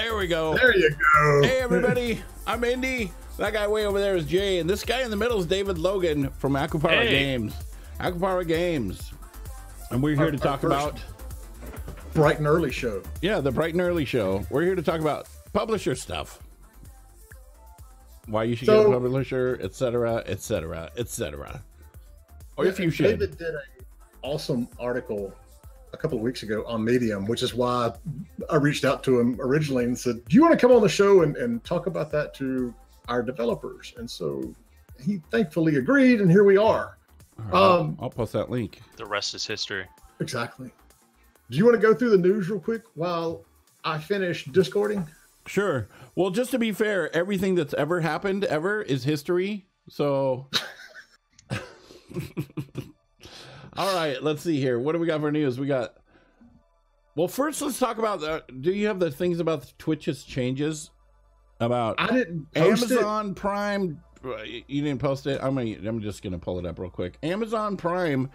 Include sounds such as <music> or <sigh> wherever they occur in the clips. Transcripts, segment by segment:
There we go. There you go. Hey, everybody. I'm Indy. That guy way over there is Jay. And this guy in the middle is David Logan from Akupara Hey. Games. Akupara Games. And we're here Our- to talk about, Bright and early show. yeah, the Bright and Early Show. We're here to talk about publisher stuff. Why you should get So- a publisher, etc., etc., etc. Or if you should. David did an awesome article a couple of weeks ago on Medium, which is why I reached out to him originally and said, Do you want to come on the show and, and talk about that to our developers? And so he thankfully agreed, and here we are. All right, um, I'll post that link. The rest is history. Exactly. Do you want to go through the news real quick while I finish discording? Sure. Well, just to be fair, everything that's ever happened ever is history. So, <laughs> <laughs> all right, let's see here. What do we got for news? We got. Well, first, let's talk about. The, do you have the things about Twitch's changes about I didn't post it. Amazon Prime? You didn't post it. I'm gonna. I'm just gonna pull it up real quick. Amazon Prime.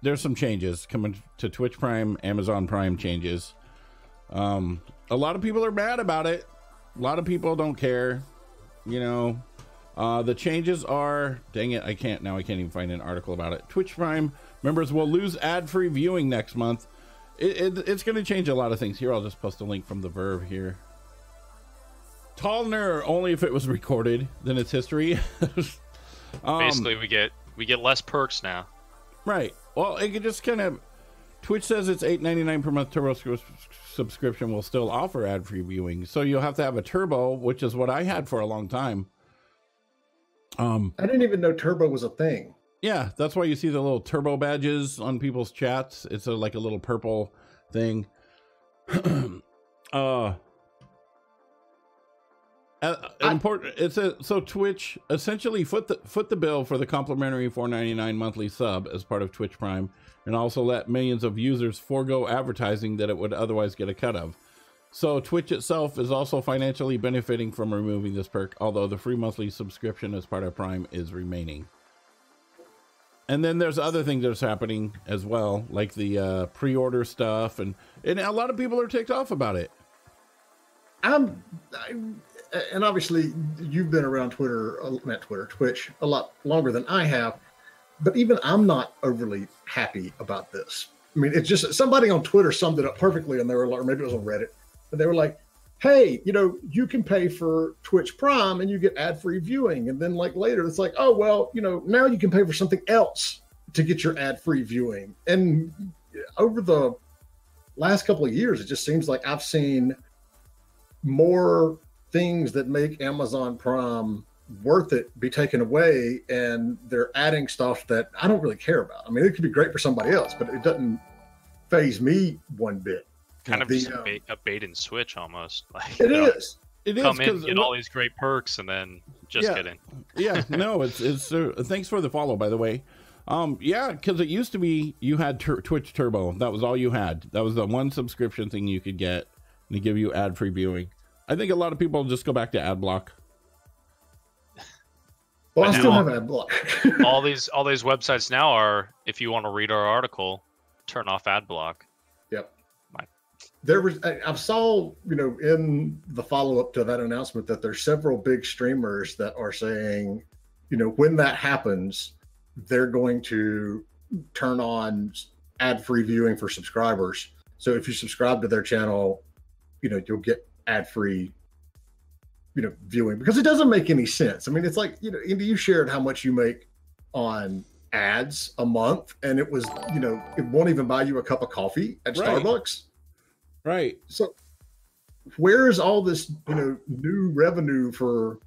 There's some changes coming to Twitch Prime. Amazon Prime changes. Um, a lot of people are mad about it. A lot of people don't care. You know, uh, the changes are. Dang it! I can't now. I can't even find an article about it. Twitch Prime members will lose ad-free viewing next month. It, it, it's going to change a lot of things. Here, I'll just post a link from the Verge here. Tallner only if it was recorded, then it's history. <laughs> um, Basically, we get we get less perks now. Right. Well, it could just kind of. Twitch says it's eight ninety nine per month Turbo s- subscription will still offer ad free viewing, so you'll have to have a Turbo, which is what I had for a long time. Um, I didn't even know Turbo was a thing. Yeah, that's why you see the little Turbo badges on people's chats. It's a, like a little purple thing. <clears throat> uh. Uh, important. It's a so Twitch essentially foot the foot the bill for the complimentary 4.99 monthly sub as part of Twitch Prime, and also let millions of users forego advertising that it would otherwise get a cut of. So Twitch itself is also financially benefiting from removing this perk, although the free monthly subscription as part of Prime is remaining. And then there's other things that's happening as well, like the uh, pre-order stuff, and and a lot of people are ticked off about it. I'm, I, and obviously you've been around Twitter, not Twitter, Twitch a lot longer than I have, but even I'm not overly happy about this. I mean, it's just somebody on Twitter summed it up perfectly, and they were like, or maybe it was on Reddit, but they were like, "Hey, you know, you can pay for Twitch Prime and you get ad-free viewing," and then like later, it's like, "Oh well, you know, now you can pay for something else to get your ad-free viewing." And over the last couple of years, it just seems like I've seen more things that make Amazon Prime worth it be taken away and they're adding stuff that I don't really care about. I mean, it could be great for somebody else, but it doesn't phase me one bit. Kind of The, just a um, bait, a bait and switch almost. <laughs> Like It you know, is. It is come in, 'cause- get all these great perks, and then just Yeah. kidding. yeah, <laughs> no, it's it's. Uh, thanks for the follow, by the way. Um, yeah, because it used to be you had tur- Twitch Turbo. That was all you had. That was the one subscription thing you could get, to give you ad free viewing. I think a lot of people just go back to ad block. Well, I still now- have an ad block. all these all these websites now are if you want to read our article, turn off ad block. There was I, I saw, you know, in the follow up to that announcement that there's several big streamers that are saying, you know, when that happens, they're going to turn on ad free viewing for subscribers. So if you subscribe to their channel, you know, you'll get ad free you know viewing because it doesn't make any sense. I mean, it's like, you know, Indy, you shared how much you make on ads a month and it was, you know, it won't even buy you a cup of coffee at Right. Starbucks. Right. So where's all this, you know, new revenue for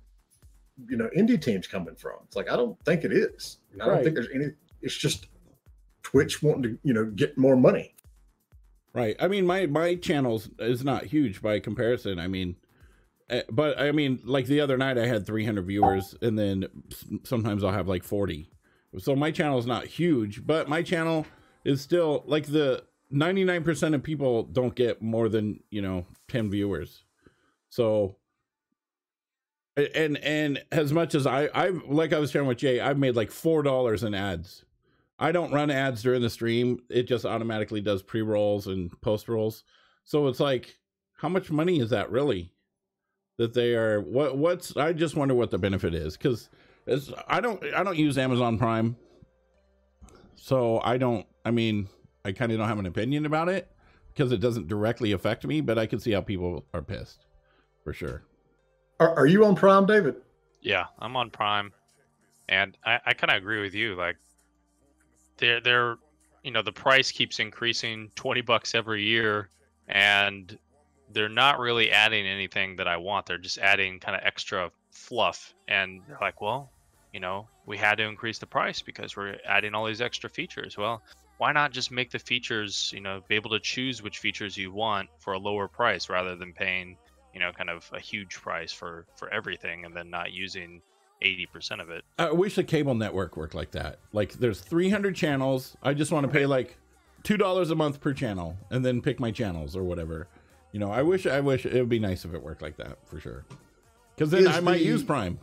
you know indie teams coming from? It's like I don't think it is. I don't Right. think there's any it's just Twitch wanting to, you know, get more money. Right. I mean, my my channels is not huge by comparison. I mean, eh, but I mean, like the other night, I had 300 viewers, and then sometimes I'll have like 40. So my channel is not huge, but my channel is still like the 99% of people don't get more than you know 10 viewers. So. And and as much as I I like I was sharing with Jay, I've made like four dollars in ads. I don't run ads during the stream. It just automatically does pre rolls and post rolls. So it's like how much money is that really? That they are what what's I just wonder what the benefit is because it's I don't I don't use Amazon Prime, so I don't. I mean, I kind of don't have an opinion about it because it doesn't directly affect me, but I can see how people are pissed for sure. Are, are you on Prime, David? Yeah, I'm on Prime, and I, I kind of agree with you. Like, they're they're you know the price keeps increasing, twenty bucks every year, and they're not really adding anything that I want. They're just adding kind of extra fluff, and they're like, well, you know, we had to increase the price because we're adding all these extra features. Well, why not just make the features, you know, be able to choose which features you want for a lower price rather than paying, you know, kind of a huge price for for everything and then not using 80% of it. I wish the cable network worked like that. Like there's 300 channels. I just want to pay like $2 a month per channel and then pick my channels or whatever. You know, I wish I wish it would be nice if it worked like that for sure. Cuz then is I might the, use Prime.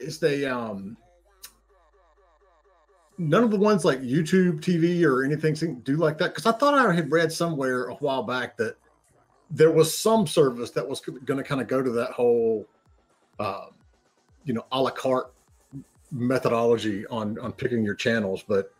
Is the um none of the ones like YouTube TV or anything do like that? Because I thought I had read somewhere a while back that there was some service that was going to kind of go to that whole, uh, you know, a la carte methodology on on picking your channels. But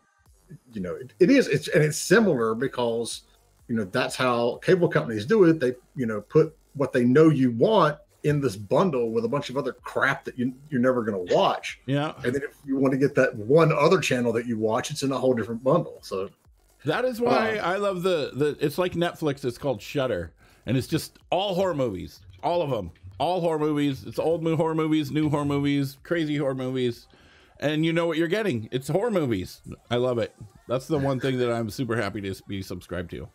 you know, it, it is it's and it's similar because you know that's how cable companies do it. They you know put what they know you want in this bundle with a bunch of other crap that you, you're never going to watch. Yeah. And then if you want to get that one other channel that you watch, it's in a whole different bundle. So that is why I love the, the, it's like Netflix. It's called Shudder and it's just all horror movies, all of them, all horror movies. It's old horror movies, new horror movies, crazy horror movies. And you know what you're getting. It's horror movies. I love it. That's the one thing that I'm super happy to be subscribed to.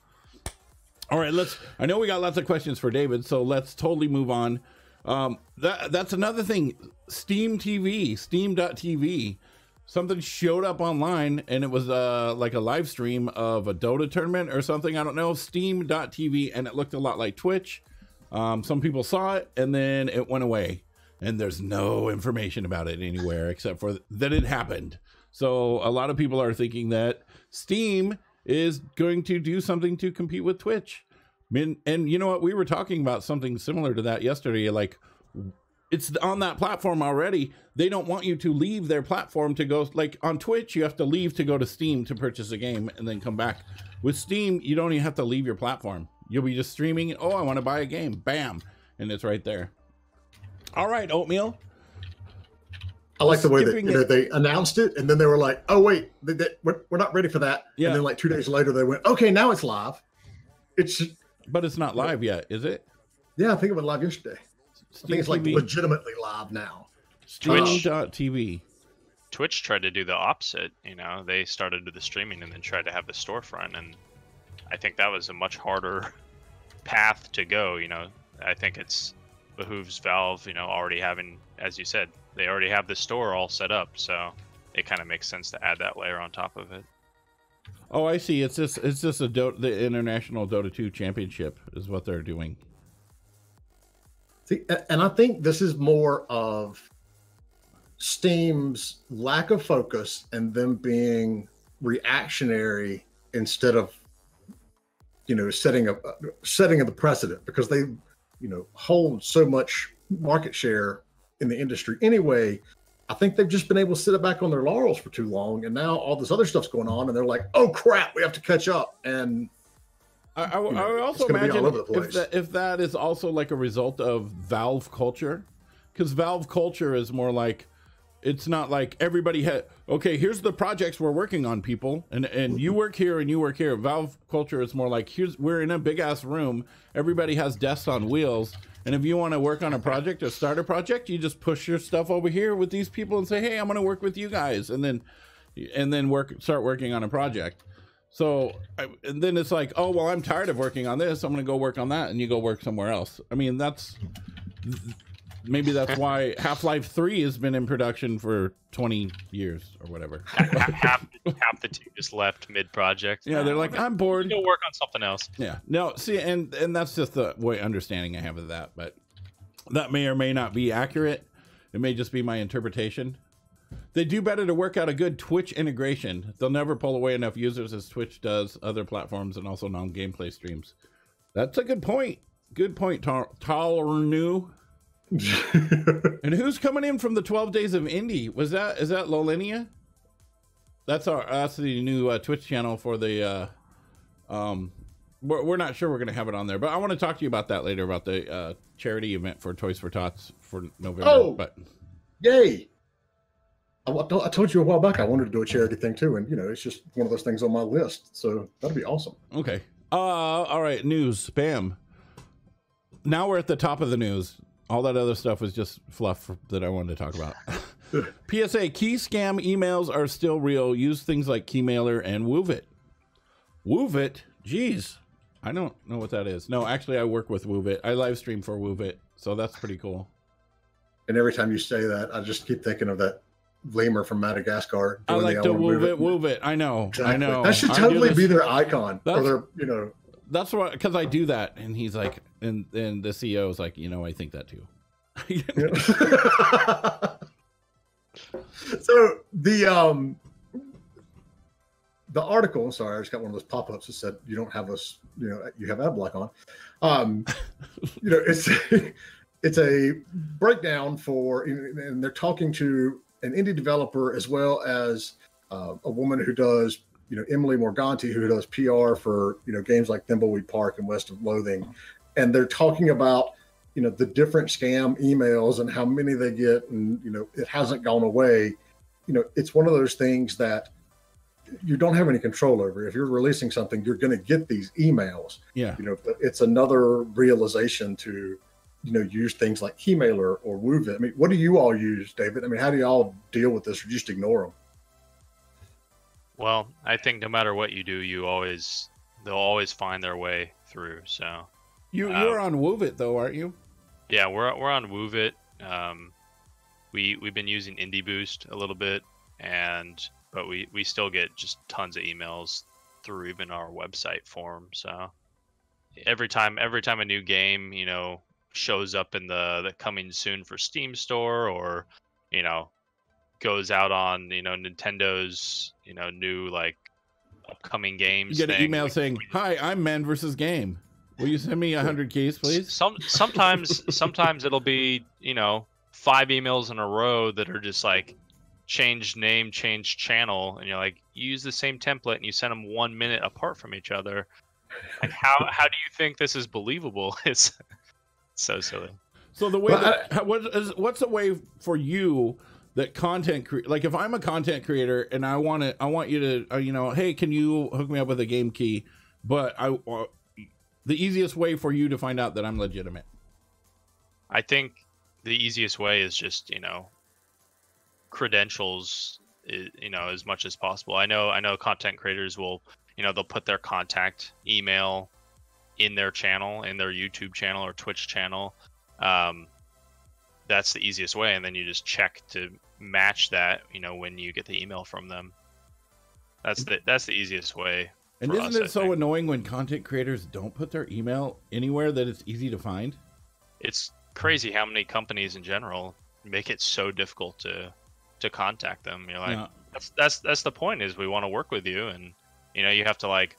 All right, let's. I know we got lots of questions for David, so let's totally move on. Um, that that's another thing. Steam TV, Steam.tv. Something showed up online, and it was uh like a live stream of a Dota tournament or something. I don't know. Steam.tv, and it looked a lot like Twitch. Um, some people saw it, and then it went away, and there's no information about it anywhere except for that it happened. So a lot of people are thinking that Steam is going to do something to compete with Twitch. And, and you know what? We were talking about something similar to that yesterday. Like, it's on that platform already. They don't want you to leave their platform to go. Like on Twitch, you have to leave to go to Steam to purchase a game and then come back. With Steam, you don't even have to leave your platform. You'll be just streaming. Oh, I want to buy a game. Bam, and it's right there. All right, oatmeal. I like the way that you know, they announced it, and then they were like, "Oh wait, they, they, we're, we're not ready for that." Yeah. And then like two days later, they went, "Okay, now it's live." It's but it's not live yet, is it? Yeah, I think it went live yesterday. Steam I think it's like TV. legitimately live now. Twitch.tv. Twitch tried to do the opposite. You know, they started with the streaming and then tried to have the storefront, and I think that was a much harder <laughs> path to go. You know, I think it's behooves Valve, you know, already having, as you said, they already have the store all set up, so it kind of makes sense to add that layer on top of it. Oh, I see. It's just it's just a Do- the international Dota 2 championship is what they're doing. See, and I think this is more of Steam's lack of focus and them being reactionary instead of you know setting a setting of the precedent because they you know hold so much market share in the industry anyway I think they've just been able to sit it back on their laurels for too long, and now all this other stuff's going on, and they're like, "Oh crap, we have to catch up." And I, I, you know, I also imagine if that, if that is also like a result of Valve culture, because Valve culture is more like it's not like everybody had okay here's the projects we're working on people and and you work here and you work here. Valve culture is more like here's we're in a big ass room. Everybody has desks on wheels and if you want to work on a project or start a project, you just push your stuff over here with these people and say, "Hey, I'm going to work with you guys," and then and then work start working on a project. So and then it's like, "Oh, well, I'm tired of working on this. I'm going to go work on that," and you go work somewhere else. I mean, that's maybe that's <laughs> why Half Life Three has been in production for 20 years or whatever. <laughs> half, half, the team just left mid project. Yeah, they're like, I'm bored. Go work on something else. Yeah, no, see, and and that's just the way understanding I have of that, but that may or may not be accurate. It may just be my interpretation. They do better to work out a good Twitch integration. They'll never pull away enough users as Twitch does other platforms and also non gameplay streams. That's a good point. Good point, Talernu. <laughs> and who's coming in from the 12 days of indie? Was that is that Lolinia? That's our that's the new uh, Twitch channel for the uh um we're, we're not sure we're going to have it on there, but I want to talk to you about that later about the uh, charity event for Toys for Tots for November. Oh, but yay! I, I told you a while back I wanted to do a charity thing too, and you know it's just one of those things on my list. So that'd be awesome. Okay. Uh, all right. News spam. Now we're at the top of the news. All that other stuff was just fluff that I wanted to talk about. <laughs> PSA: Key scam emails are still real. Use things like Keymailer and Woovit. Woovit, jeez, I don't know what that is. No, actually, I work with Woovit. I live stream for Woovit, so that's pretty cool. And every time you say that, I just keep thinking of that lemur from Madagascar. I like to Woovit, Woovit. I know, exactly. I know. That should totally be their icon or their, you know. That's what because I do that, and he's like, and and the CEO is like, you know, I think that too. <laughs> so the um the article, sorry, I just got one of those pop-ups that said you don't have us, you know, you have ad block on. Um, you know, it's <laughs> it's a breakdown for, and they're talking to an indie developer as well as uh, a woman who does, you know, Emily Morganti, who does PR for, you know, games like Thimbleweed Park and West of Loathing, and they're talking about, you know, the different scam emails and how many they get, and you know, it hasn't gone away. You know, it's one of those things that you don't have any control over. If you're releasing something, you're going to get these emails. Yeah. You know, it's another realization to, you know, use things like Keymailer or Woovit. I mean, what do you all use, David? I mean, how do y'all deal with this or just ignore them? Well, I think no matter what you do, you always they'll always find their way through. So you you're um, on Woovit though, aren't you? Yeah, we're we're on Woovit. Um, we we've been using Indie Boost a little bit, and but we we still get just tons of emails through even our website form. So every time every time a new game you know shows up in the the coming soon for Steam store or you know goes out on you know Nintendo's you know new like upcoming games. You get an email saying, "Hi, I'm Man versus Game. Will you send me a hundred keys, please?" Some sometimes <laughs> sometimes it'll be you know five emails in a row that are just like change name, change channel, and you're like, you use the same template and you send them one minute apart from each other. Like how how do you think this is believable? <laughs> It's so silly. So the way that, I, what is what's a way for you that content cre- like if I'm a content creator and I want to I want you to uh, you know hey can you hook me up with a game key? But I uh, the easiest way for you to find out that I'm legitimate. I think the easiest way is just you know credentials you know as much as possible. I know i know content creators will you know they'll put their contact email in their channel in their youtube channel or twitch channel. Um, that's the easiest way and then you just check to match that you know when you get the email from them that's the that's the easiest way and isn't us, it I so think. annoying when content creators don't put their email anywhere that it's easy to find it's crazy how many companies in general make it so difficult to to contact them. You're like, yeah. that's that's that's the point. Is we want to work with you, and you know you have to like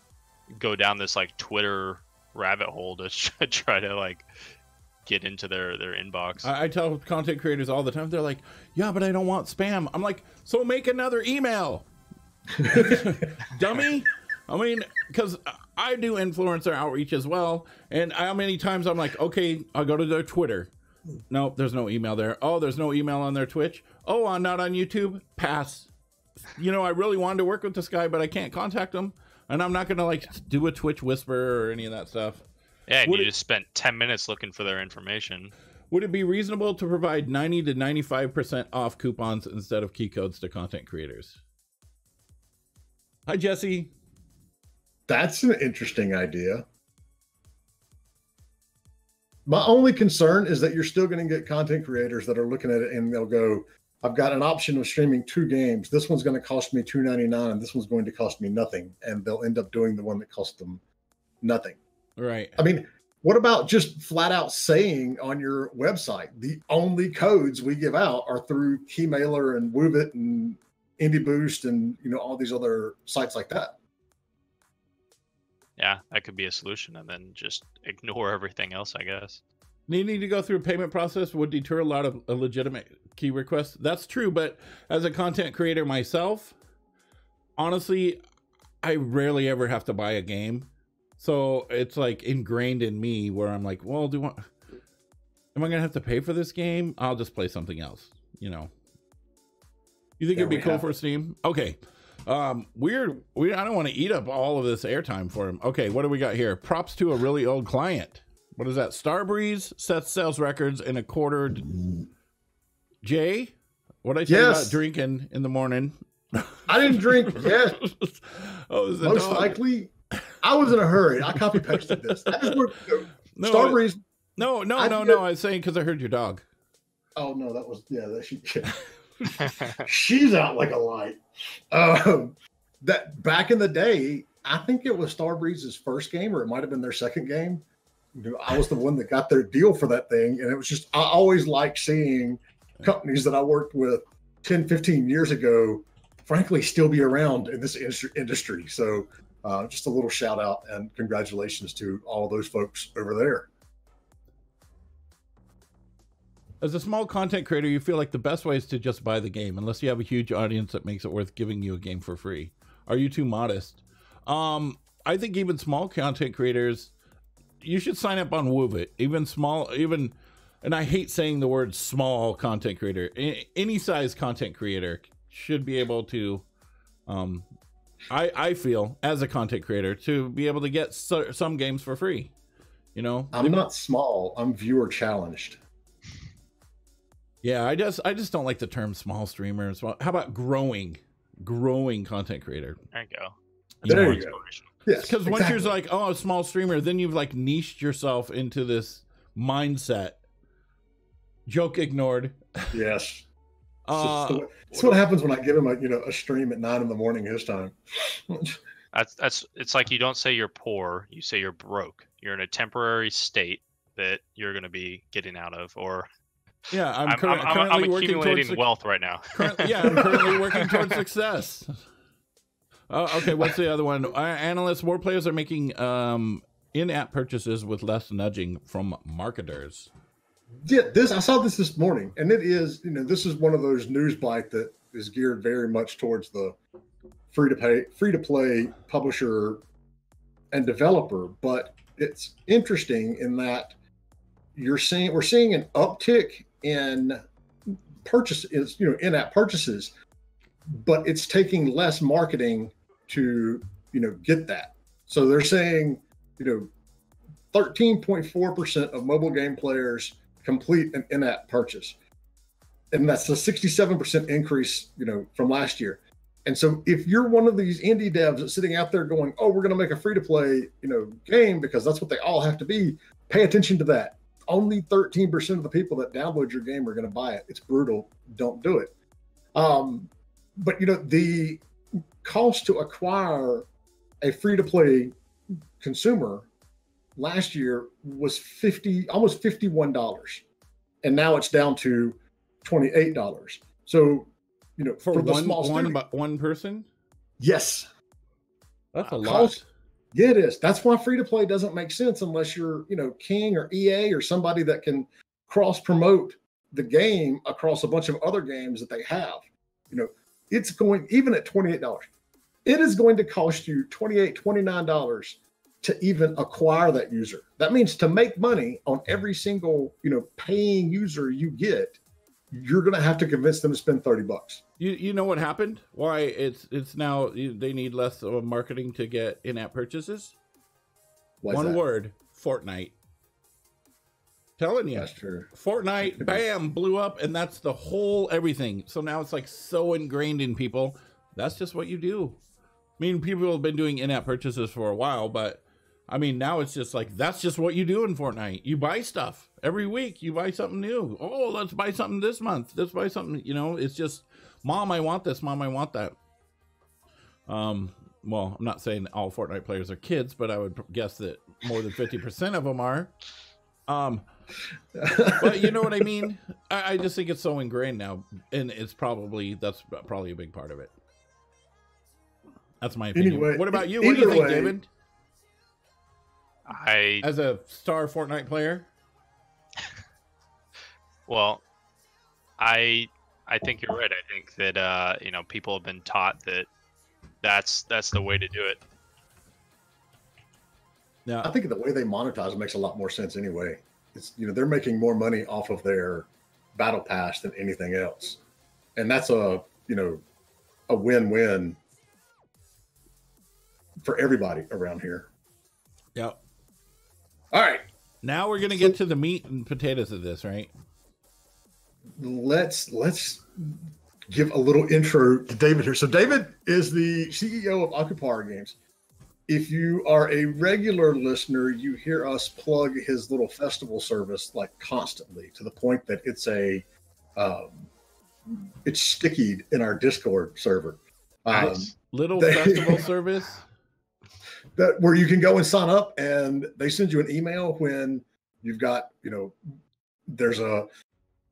go down this like Twitter rabbit hole to <laughs> try to like get into their their inbox. I, I, tell content creators all the time. They're like, "Yeah, but I don't want spam." I'm like, "So make another email, <laughs> dummy." I mean, because I do influencer outreach as well, and how many times I'm like, "Okay, I'll go to their Twitter." Nope, there's no email there. Oh, there's no email on their Twitch. Oh, I'm not on YouTube. Pass. You know, I really wanted to work with this guy, but I can't contact him, and I'm not gonna like do a Twitch whisper or any of that stuff. Yeah, and would you it, just spent ten minutes looking for their information. Would it be reasonable to provide 90 to 95 percent off coupons instead of key codes to content creators? Hi, Jesse. That's an interesting idea. My only concern is that you're still going to get content creators that are looking at it and they'll go, I've got an option of streaming two games. This one's going to cost me two ninety nine, and this one's going to cost me nothing, and they'll end up doing the one that cost them nothing. Right. I mean, what about just flat out saying on your website the only codes we give out are through Keymailer and Woovit and Indie Boost and you know all these other sites like that? yeah, that could be a solution, and then just ignore everything else, I guess. Needing to go through a payment process would deter a lot of a legitimate key requests. That's true, but as a content creator myself, honestly, I rarely ever have to buy a game. So it's like ingrained in me where I'm like, well, do I, am I gonna have to pay for this game? I'll just play something else, you know. You think There it'd be cool have for Steam? Okay. Um, weird. We I don't want to eat up all of this airtime for him. Okay, what do we got here? Props to a really old client. What is that? Starbreeze sets sales records in a quarter. Jay, what I say Yes. about drinking in the morning? I didn't drink yet. <laughs> oh, Most dog. likely, I was in a hurry. I copy pasted this. I just worked, <laughs> No, Starbreeze. No, no, I no, no. I was saying because I heard your dog. Oh no, that was yeah. That she, <laughs> she's out like a light. Um, that back in the day, I think it was Starbreeze's first game, or it might have been their second game. I was the one that got their deal for that thing, and it was just I always like seeing companies that I worked with 10, 15 years ago, frankly, still be around in this industry. industry. So, uh, just a little shout out and congratulations to all those folks over there. As a small content creator, you feel like the best way is to just buy the game, unless you have a huge audience that makes it worth giving you a game for free. Are you too modest? Um, I think even small content creators, you should sign up on Woovit. Even small, even, and I hate saying the word small content creator. Any size content creator should be able to, um, I I feel as a content creator to be able to get so, some games for free. You know, I'm not small. I'm viewer challenged. Yeah, I just I just don't like the term small streamers. Well, how about growing, growing content creator? There you go. You There know, you go. Yes, Because once you're like, oh, a small streamer, then you've like niched yourself into this mindset. Joke ignored. yes. Uh, It's just- That's what happens when I give him a you know a stream at nine in the morning his time. That's that's it's like you don't say you're poor, you say you're broke. You're in a temporary state that you're going to be getting out of, or yeah, I'm, I'm, cur- I'm, I'm, currently I'm working towards accumulating suc- wealth right now. current- yeah, I'm currently <laughs> working towards success. Oh, okay, what's the other one? Uh, analysts, more players are making um, in-app purchases with less nudging from marketers. Yeah, this I saw this this morning, and it is you know this is one of those news bite that is geared very much towards the free to pay, free to play publisher and developer. But it's interesting in that you're seeing we're seeing an uptick in purchases, you know, in-app purchases, but it's taking less marketing to you know get that. So they're saying you know 13.4% of mobile game players complete an in-app purchase. And that's a 67% increase you know from last year. And so if you're one of these indie devs that's sitting out there going oh we're going to make a free to play you know game because that's what they all have to be pay attention to that. Only 13% of the people that download your game are going to buy it. It's brutal. Don't do it. Um, but you know the cost to acquire a free to play consumer last year was 50 almost 51 dollars. And now it's down to 28 dollars. So you know For, for, the one, small one, one person? yes. That's a Uh, lot. yeah it is. That's why free to play doesn't make sense unless you're you know king or ea or somebody that can cross promote the game across a bunch of other games that they have. You know it's going even at 28 dollars it is going to cost you 28 29 dollars to even acquire that user that means to make money on every single you know paying user you get you're going to have to convince them to spend 30 bucks You you know what happened? Why it's it's now they need less of marketing to get in-app purchases? Why is One that? word: Fortnite. Telling you, that's true Fortnite, <laughs> bam, blew up, and that's the whole everything. So now it's like so ingrained in people. That's just what you do. I mean, people have been doing in-app purchases for a while, but I mean, now it's just like that's just what you do in Fortnite. You buy stuff every week. You buy something new. Oh, let's buy something this month. Let's buy something. You know, it's just, mom, I want this. Mom, I want that. Um. Well, I'm not saying all Fortnite players are kids, but I would guess that more than fifty percent of them are. Um but you know what I mean. I, I just think it's so ingrained now, and it's probably that's probably a big part of it. That's my opinion. Anyway, what about you? What do you think, way- David? I as a star Fortnite player? <laughs> well, I I think you're right. I think that uh, you know people have been taught that that's that's the way to do it. Yeah, I think the way they monetize makes a lot more sense anyway. It's you know they're making more money off of their battle pass than anything else, and that's a you know a win-win for everybody around here. Yep. All right. Now we're gonna get to the meat and potatoes of this, right? Let's let's give a little intro to David here. So David is the CEO of Akupara Games. If you are a regular listener, you hear us plug his little festival service like constantly to the point that it's a um, it's stickied in our Discord server. Um, nice. Little they, festival <laughs> service that where you can go and sign up, and they send you an email when you've got you know there's a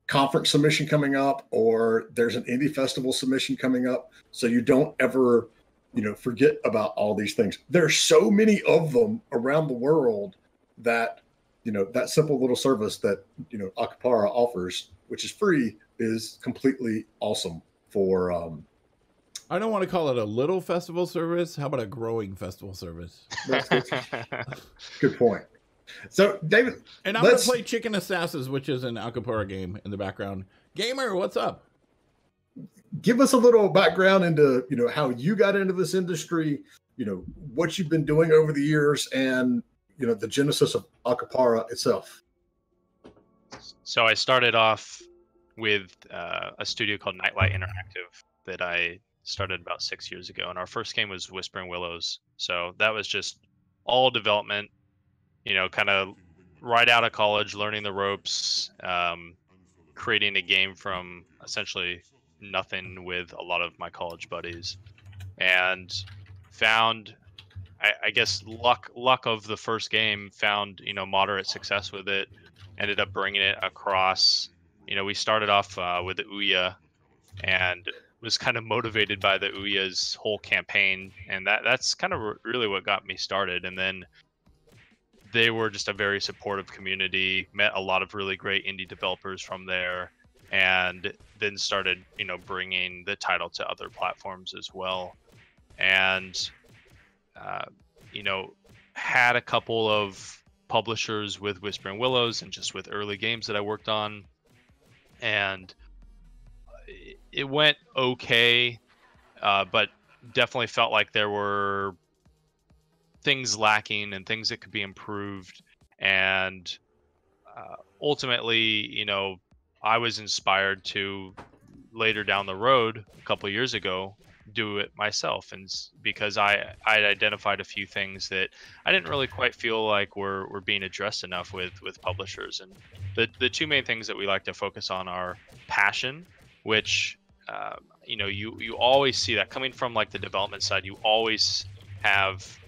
conference submission coming up or there's an indie festival submission coming up. So you don't ever you know forget about all these things. There's so many of them around the world that you know that simple little service that you know Akupara offers which is free is completely awesome for um I don't want to call it a little festival service. How about a growing festival service? <laughs> good point. So, David, and I'm gonna play Chicken Assassins, which is an Akupara game in the background. Gamer, what's up? Give us a little background into you know how you got into this industry, you know what you've been doing over the years, and you know the genesis of Akupara itself. So I started off with uh, a studio called Nightlight Interactive that I started about six years ago, and our first game was Whispering Willows. So that was just all development, you know, kind of right out of college, learning the ropes, um, creating a game from essentially nothing with a lot of my college buddies, and found, I, I guess, luck luck of the first game. Found you know moderate success with it. Ended up bringing it across. You know, we started off uh, with Ouya, and was kind of motivated by the Ouya's whole campaign, and that that's kind of really what got me started. And then they were just a very supportive community. Met a lot of really great indie developers from there, and then started you know bringing the title to other platforms as well. And uh, you know had a couple of publishers with Whispering Willows and just with early games that I worked on, and it went okay, uh, but definitely felt like there were things lacking and things that could be improved. And uh, ultimately, you know, I was inspired to later down the road, a couple years ago, do it myself, and because I I identified a few things that I didn't really quite feel like were were being addressed enough with with publishers. And the the two main things that we like to focus on are passion, which uh, you know you you always see that coming from like the development side you always have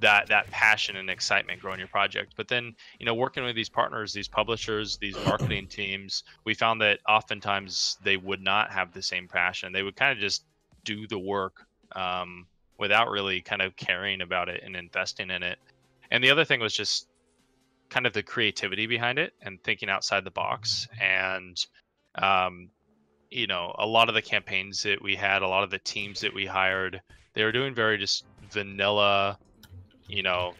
that that passion and excitement growing your project. But then you know working with these partners these publishers these <clears throat> marketing teams we found that oftentimes they would not have the same passion. They would kind of just do the work um, without really kind of caring about it and investing in it. And the other thing was just kind of the creativity behind it and thinking outside the box. And um, you know, a lot of the campaigns that we had, a lot of the teams that we hired, they were doing very just vanilla, you know,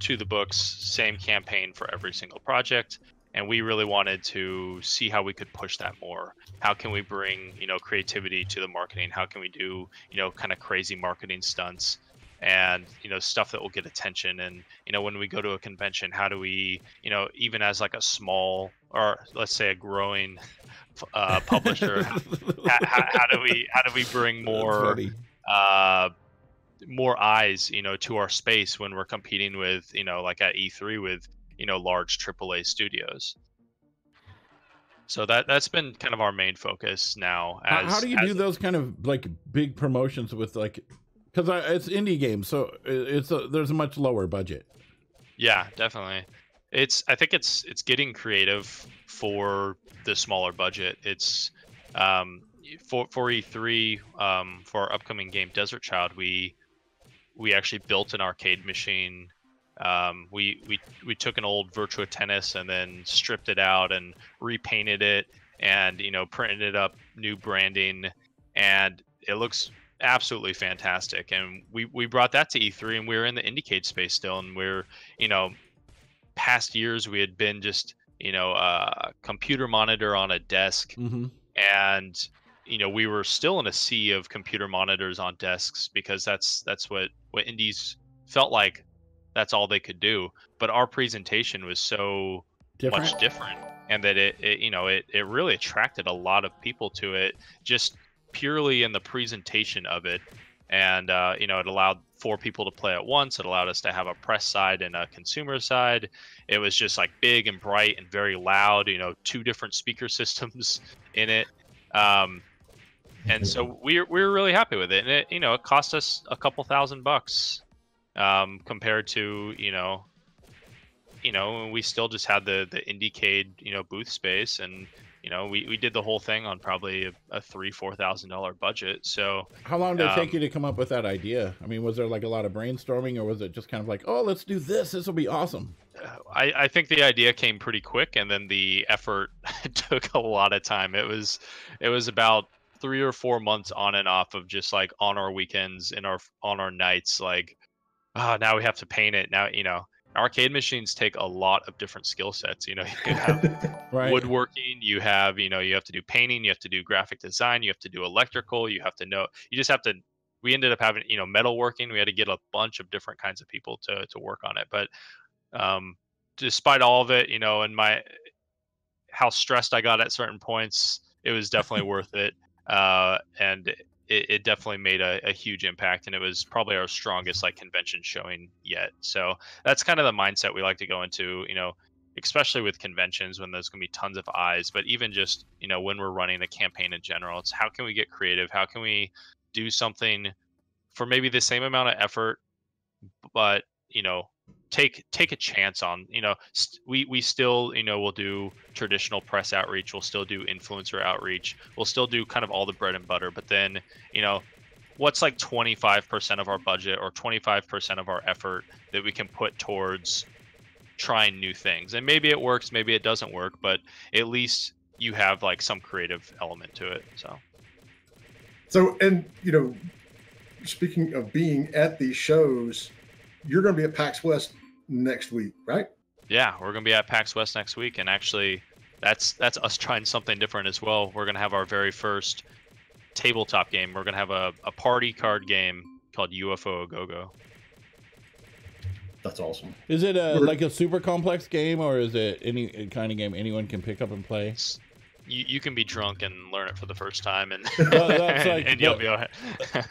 to the books, same campaign for every single project. And we really wanted to see how we could push that more. How can we bring, you know, creativity to the marketing? How can we do, you know, kind of crazy marketing stunts? And you know stuff that will get attention and you know when we go to a convention how do we you know even as like a small or let's say a growing <laughs> uh, publisher how, how, how, do we how do we bring <laughs> more uh, more eyes you know to our space when we're competing with you know like at E3 with you know large AAA studios so that that's been kind of our main focus now. As, how, how do you do those kind of like big promotions with like because it's indie games, so it's a, there's a much lower budget. Yeah, definitely. It's I think it's it's getting creative for the smaller budget. It's um, for for E3 um, for our upcoming game Desert Child, we we actually built an arcade machine Um, we we we took an old Virtua Tennis and then stripped it out and repainted it and you know printed it up new branding and it looks absolutely fantastic and we we brought that to E3 and we were in the Indiecade space still and we're you know past years we had been just you know a computer monitor on a desk Mm-hmm. and you know we were still in a sea of computer monitors on desks because that's that's what what indies felt like that's all they could do but our presentation was so Different. much different and that it, it you know it, it really attracted a lot of people to it just purely in the presentation of it. And uh, you know it allowed four people to play at once. It allowed us to have a press side and a consumer side. It was just like big and bright and very loud you know two different speaker <laughs> systems in it. Um, and so we're we're really happy with it. And it you know it cost us a couple thousand bucks um, compared to you know you know we still just had the the indiecade you know booth space. And you know we, we did the whole thing on probably a, a three four thousand dollar budget so How long did it take Um, you to come up with that idea? I mean, was there like a lot of brainstorming, or was it just kind of like, oh, let's do this. This will be awesome. I, I think the idea came pretty quick and then the effort <laughs> took a lot of time it was it was about three or four months on and off of just like on our weekends and our on our nights like ah now we have to paint it now you know arcade machines take a lot of different skill sets you know you have <laughs> Right. woodworking you have you know you have to do painting you have to do graphic design you have to do electrical you have to know you just have to we ended up having you know metalworking we had to get a bunch of different kinds of people to to work on it but um despite all of it you know and my how stressed i got at certain points it was definitely worth it uh and it, it definitely made a, a huge impact and it was probably our strongest like convention showing yet. So that's kind of the mindset we like to go into you know especially with conventions when there's going to be tons of eyes but even just you know when we're running a campaign in general it's how can we get creative? How can we do something for maybe the same amount of effort but you know take take a chance on you know st- we we still you know we'll do traditional press outreach we'll still do influencer outreach we'll still do kind of all the bread and butter but then you know what's like 25% of our budget or 25% of our effort that we can put towards trying new things? And maybe it works maybe it doesn't work but at least you have like some creative element to it so. So, and you know, speaking of being at these shows, you're going to be at PAX West next week, right? yeah we're going to be at pax west next week and actually that's that's us trying something different as well we're going to have our very first tabletop game we're going to have a, a party card game called ufo go-go That's awesome. Is it a like a super complex game, or is it any kind of game anyone can pick up and play? It's- you, you can be drunk and learn it for the first time and, Well, that's <laughs> like- and you'll that- be all right.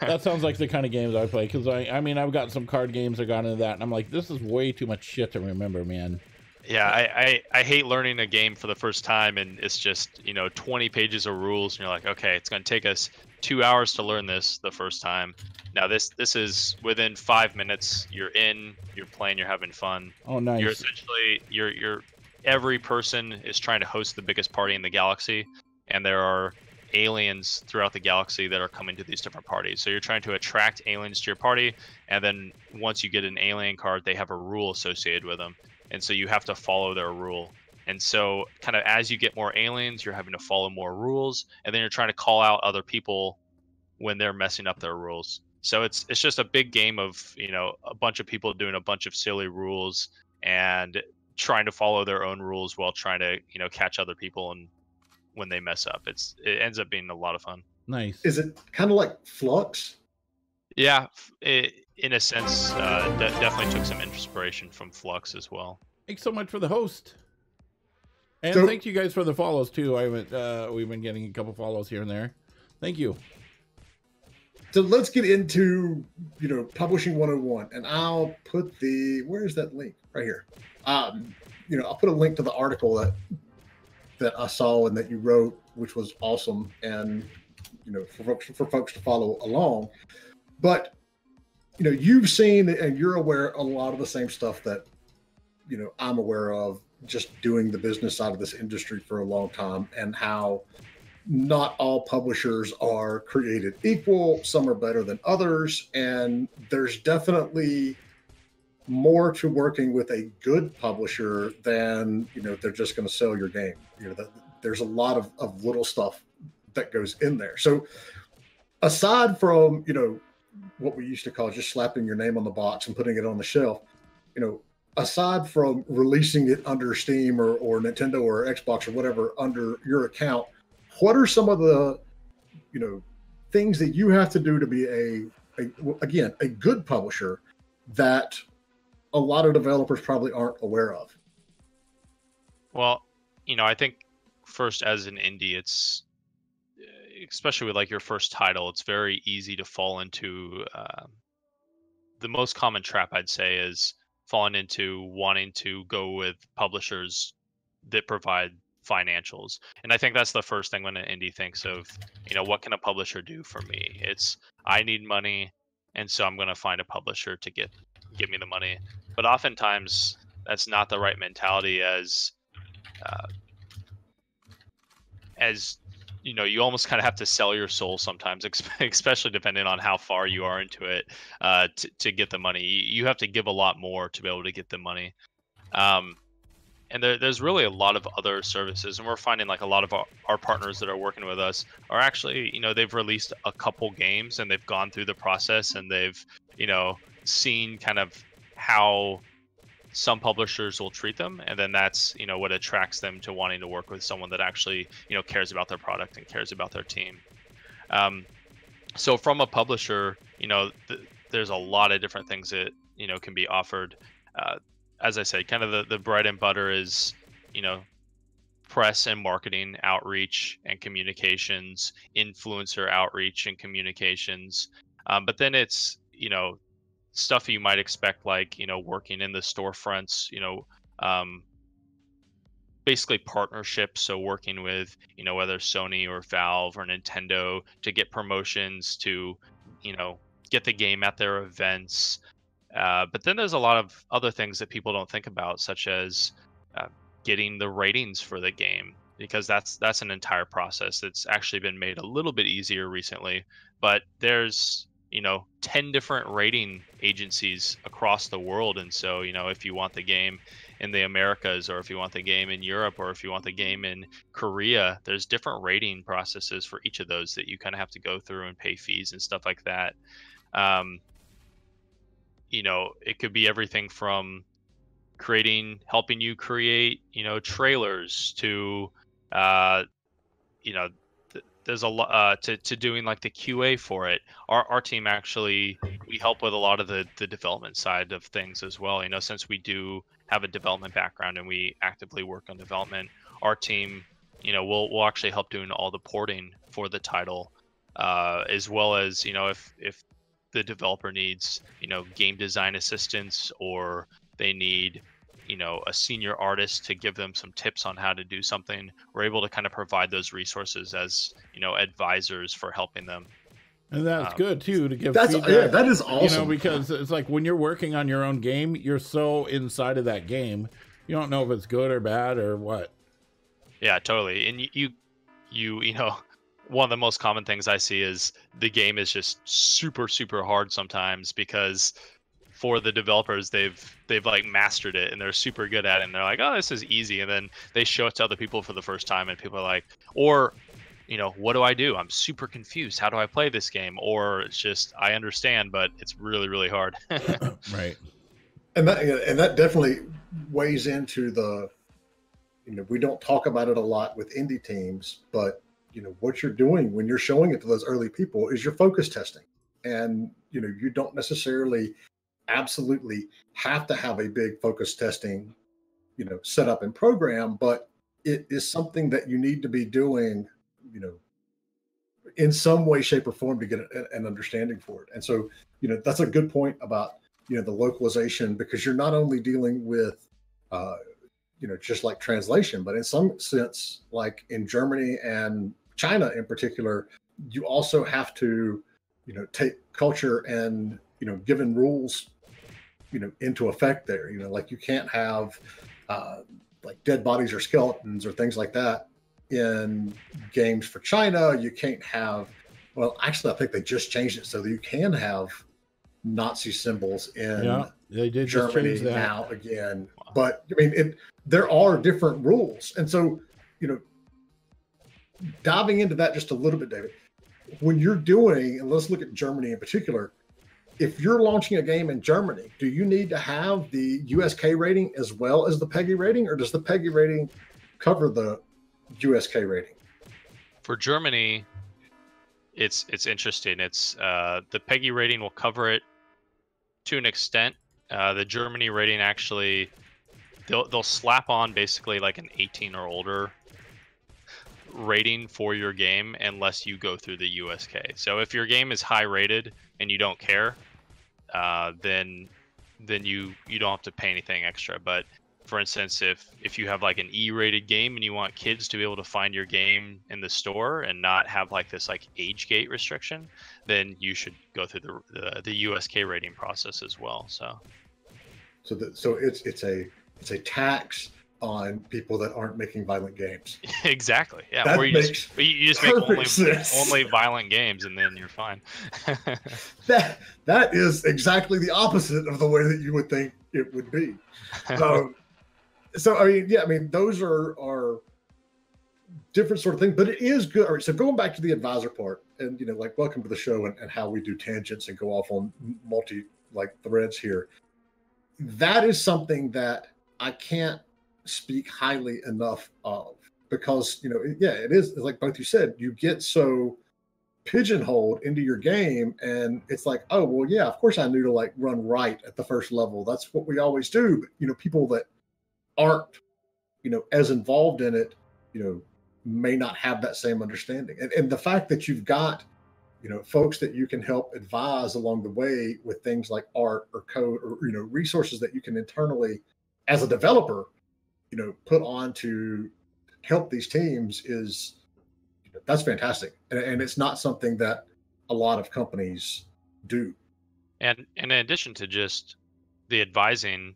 <laughs> That sounds like the kind of games I play because I, I mean, I've got some card games I got into that, and I'm like, this is way too much shit to remember, man. Yeah, I, I, I hate learning a game for the first time, and it's just you know 20 pages of rules, and you're like, okay, it's going to take us two hours to learn this the first time. Now this this is within five minutes. You're in, you're playing, you're having fun. Oh, nice. You're essentially you're you're every person is trying to host the biggest party in the galaxy, and there are aliens throughout the galaxy that are coming to these different parties. So you're trying to attract aliens to your party, and then once you get an alien card, they have a rule associated with them, and so you have to follow their rule. And so, kind of as you get more aliens, you're having to follow more rules, and then you're trying to call out other people when they're messing up their rules. So it's it's just a big game of you know a bunch of people doing a bunch of silly rules and trying to follow their own rules while trying to you know catch other people and when they mess up. It's it ends up being a lot of fun. nice. Is it kind of like Fluxx? Yeah, it, in a sense, uh, de- definitely took some inspiration from Fluxx as well. Thanks so much for the host. And So- thank you guys for the follows too. I haven't uh we've been getting a couple follows here and there. Thank you. So let's get into you know publishing 101, and I'll put the where's that link right here. Um, you know, I'll put a link to the article that that I saw and that you wrote, which was awesome, and you know for folks for folks to follow along. But you know, you've seen and you're aware a lot of the same stuff that you know I'm aware of just doing the business side of this industry for a long time, and how not all publishers are created equal. Some are better than others. And there's definitely more to working with a good publisher than you know they're just going to sell your game. You know, the, there's a lot of, of little stuff that goes in there. So aside from you know what we used to call just slapping your name on the box and putting it on the shelf, you know, aside from releasing it under Steam or, or Nintendo or Xbox or whatever under your account, what are some of the you know things that you have to do to be a, a again a good publisher that a lot of developers probably aren't aware of well you know i think first as an indie it's especially with like your first title it's very easy to fall into uh, the most common trap i'd say is falling into wanting to go with publishers that provide financials. And I think that's the first thing when an indie thinks of, you know, what can a publisher do for me? It's I need money, and so I'm going to find a publisher to get give me the money. But oftentimes that's not the right mentality as uh, as you know you almost kind of have to sell your soul sometimes <laughs> especially depending on how far you are into it uh, to, to get the money you have to give a lot more to be able to get the money um, and there, there's really a lot of other services and we're finding like a lot of our, our, partners that are working with us are actually you know they've released a couple games and they've gone through the process and they've you know seen kind of how some publishers will treat them and then that's you know what attracts them to wanting to work with someone that actually you know cares about their product and cares about their team um, so from a publisher you know th- there's a lot of different things that you know can be offered uh, as I said, kind of the, the bread and butter is, you know, press and marketing outreach and communications, influencer outreach and communications. Um, but then it's, you know, stuff you might expect, like, you know, working in the storefronts, you know, um, basically partnerships. So working with, you know, whether Sony or Valve or Nintendo to get promotions to, you know, get the game at their events, uh, but then there's a lot of other things that people don't think about, such as uh, getting the ratings for the game, because that's that's an entire process that's actually been made a little bit easier recently. But there's you know 10 different rating agencies across the world, and so you know if you want the game in the Americas, or if you want the game in Europe, or if you want the game in Korea, there's different rating processes for each of those that you kind of have to go through and pay fees and stuff like that. Um, you know, it could be everything from creating, helping you create, you know, trailers to, uh, you know, there's a lot uh, to, to doing like the QA for it. Our, our team actually, we help with a lot of the, the development side of things as well. You know, since we do have a development background and we actively work on development, our team, you know, we'll, we'll actually help doing all the porting for the title. Uh, as well as you know if if the developer needs, you know, game design assistance or they need, you know, a senior artist to give them some tips on how to do something, we're able to kind of provide those resources as, you know, advisors for helping them. And that's um, good too to give that's feedback, yeah, that is awesome. You know, because it's like when you're working on your own game, you're so inside of that game, you don't know if it's good or bad or what. Yeah, totally. And you, you, you, <laughs> you know, one of the most common things I see is the game is just super super hard sometimes because for the developers they've they've like mastered it and they're super good at it and they're like oh this is easy. And then they show it to other people for the first time and people are like or you know what do I do? I'm super confused. How do I play this game? Or it's just I understand but it's really really hard. <laughs> Right. And that and that definitely weighs into the you know we don't talk about it a lot with indie teams but you know what you're doing when you're showing it to those early people is your focus testing. And you know you don't necessarily absolutely have to have a big focus testing you know set up and program but it is something that you need to be doing you know in some way shape or form to get an understanding for it. And so you know that's a good point about you know the localization because you're not only dealing with uh, you know just like translation but in some sense like in germany and China in particular, you also have to, you know, take culture and you know given rules, you know, into effect there. You know, like you can't have uh, like dead bodies or skeletons or things like that in games for China. You can't have. Well, actually, I think they just changed it so that you can have Nazi symbols in Yeah, they did Germany now again. But I mean, it there are different rules, and so you know, diving into that just a little bit, David. When you're doing, and let's look at Germany in particular. If you're launching a game in Germany, do you need to have the USK rating as well as the PEGI rating, or does the PEGI rating cover the USK rating? For Germany, it's it's interesting. It's uh, the PEGI rating will cover it to an extent. Uh, the Germany rating actually they'll they'll slap on basically like an 18 or older rating for your game unless you go through the USK. So if your game is high rated and you don't care, uh, then then you you don't have to pay anything extra. But for instance, if if you have like an E-rated game and you want kids to be able to find your game in the store and not have like this like age gate restriction, then you should go through the the, the USK rating process as well. So So that so it's it's a it's a tax on people that aren't making violent games. <laughs> exactly, yeah. That or you makes just you just make only sense. only violent games and then you're fine. <laughs> That that is exactly the opposite of the way that you would think it would be. <laughs> Um, so I mean, yeah, I mean, those are are different sort of thing, but it is good. All right, so going back to the advisor part, and you know, like welcome to the show and, and how we do tangents and go off on multi like threads here. That is something that I can't speak highly enough of. Because you know, yeah, it is like both you said, you get so pigeonholed into your game and it's like oh well yeah of course i knew to like run right at the first level. That's what we always do. But you know people that aren't you know as involved in it you know may not have that same understanding. And, and the fact that you've got you know folks that you can help advise along the way with things like art or code or you know resources that you can internally as a developer you know put on to help these teams is that's fantastic and, and it's not something that a lot of companies do And and in addition to just the advising,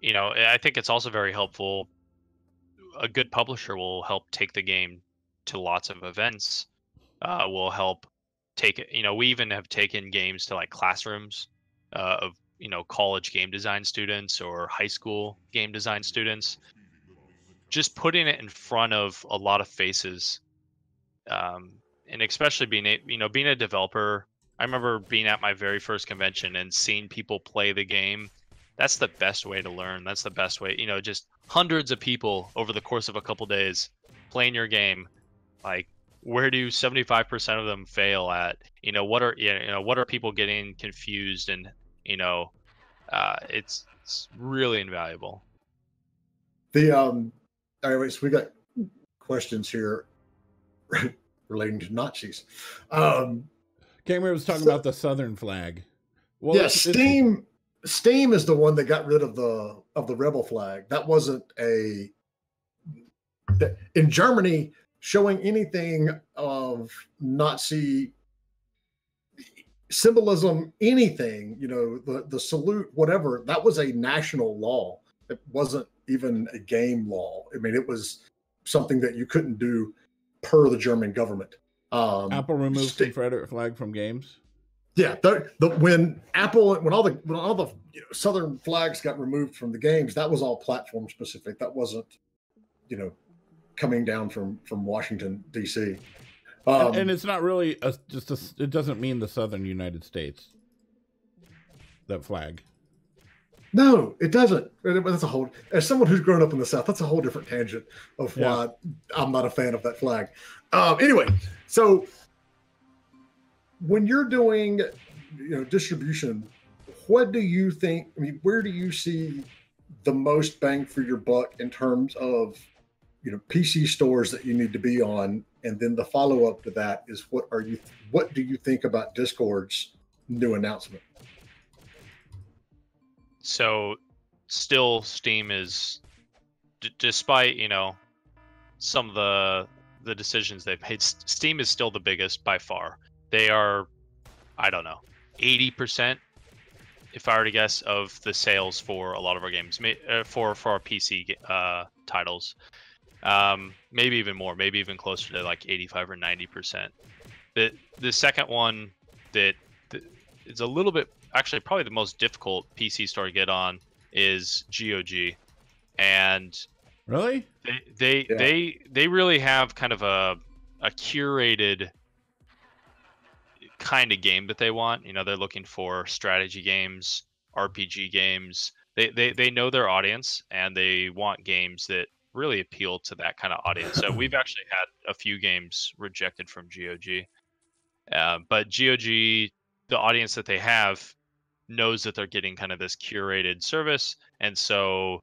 you know, I think it's also very helpful. A good publisher will help take the game to lots of events. Uh, will help take it. You know, we even have taken games to like classrooms uh, of you know college game design students or high school game design students. Just putting it in front of a lot of faces, um, and especially being a, you know being a developer I remember being at my very first convention and seeing people play the game. That's the best way to learn. That's the best way, you know, just hundreds of people over the course of a couple days playing your game. Like, where do 75% of them fail at? You know, what are you know what are people getting confused and you know, uh, it's it's really invaluable. the um all right so we got questions here <laughs> relating to nazis um Gamer was talking So- about the Southern flag. Well, yeah it's- it's- steam steam is the one that got rid of the of the rebel flag that wasn't a in germany showing anything of nazi symbolism anything you know the the salute whatever that was a national law it wasn't even a game law i mean it was something that you couldn't do per the german government um Apple removed Ste- Confederate flag from games. yeah, the, the when Apple when all the when all the you know, southern flags got removed from the games, that was all platform specific. That wasn't, you know, coming down from from Washington D.C. Um, and, and it's not really a, just a, it doesn't mean the Southern United States. That flag. no, it doesn't. That's a whole. As someone who's grown up in the South, that's a whole different tangent of Yeah. why I'm not a fan of that flag. Um, anyway, so when you're doing, you know, distribution, what do you think? I mean, where do you see the most bang for your buck in terms of, you know, PC stores that you need to be on? And then the follow up to that is, what are you? What do you think about Discord's new announcement? so still steam is d- despite you know some of the the decisions they've made steam is still the biggest by far they are i don't know 80% if i were to guess of the sales for a lot of our games uh, for for our pc uh, titles um, maybe even more maybe even closer to like 85 or 90% the the second one that, that it's a little bit actually probably the most difficult PC store to get on is GOG, and Really? they they Yeah. they they really have kind of a a curated kind of game that they want. You know, they're looking for strategy games, RPG games. They they they know their audience and they want games that really appeal to that kind of audience. So we've <laughs> actually had a few games rejected from GOG. Uh, but GOG, the audience that they have, knows that they're getting kind of this curated service, and so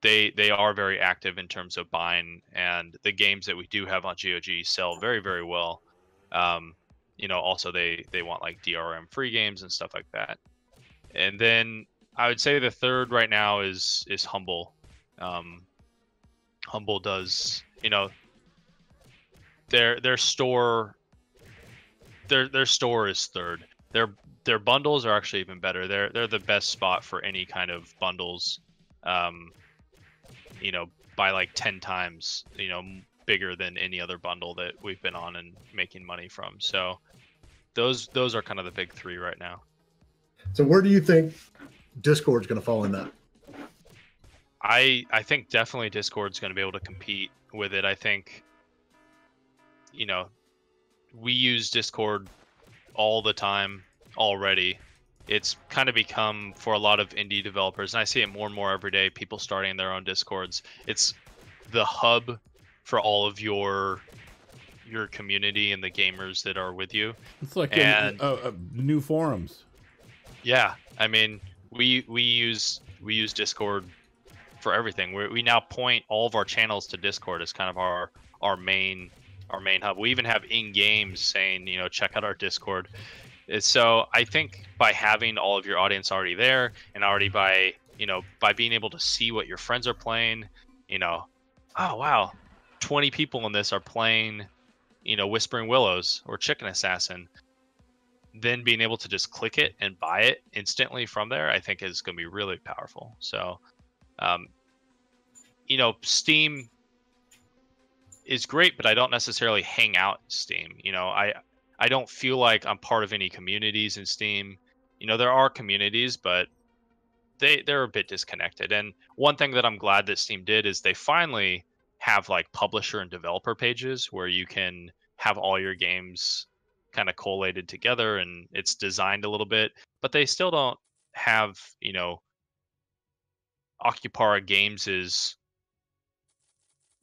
they they are very active in terms of buying and the games that we do have on GOG sell very very well. Um, you know, also they they want like DRM free games and stuff like that. And then I would say the third right now is is Humble. Um, Humble does you know their their store their their store is third. Their their bundles are actually even better. They're they're the best spot for any kind of bundles. Um, you know, by like 10 times, you know, bigger than any other bundle that we've been on and making money from. So those those are kind of the big 3 right now. So where do you think Discord's going to fall in that? I I think definitely Discord's going to be able to compete with it. I think you know, we use Discord all the time already. It's kind of become for a lot of indie developers, and I see it more and more every day. People starting their own Discords. It's the hub for all of your your community and the gamers that are with you. It's like And- a, a, a new forums. Yeah, I mean, we we use we use Discord for everything. We we now point all of our channels to Discord as kind of our our main our main hub. We even have in games saying, you know, check out our Discord. So I think by having all of your audience already there, and already by you know by being able to see what your friends are playing, you know, oh wow, twenty people in this are playing, you know, Whispering Willows or Chicken Assassin then being able to just click it and buy it instantly from there, I think is going to be really powerful. So, um, you know, Steam is great, but I don't necessarily hang out Steam. You know, I I don't feel like I'm part of any communities in Steam. You know, there are communities, but they they're a bit disconnected. And one thing that I'm glad that Steam did is they finally have like publisher and developer pages where you can have all your games kind of collated together and it's designed a little bit, but they still don't have, you know, Akupara Games'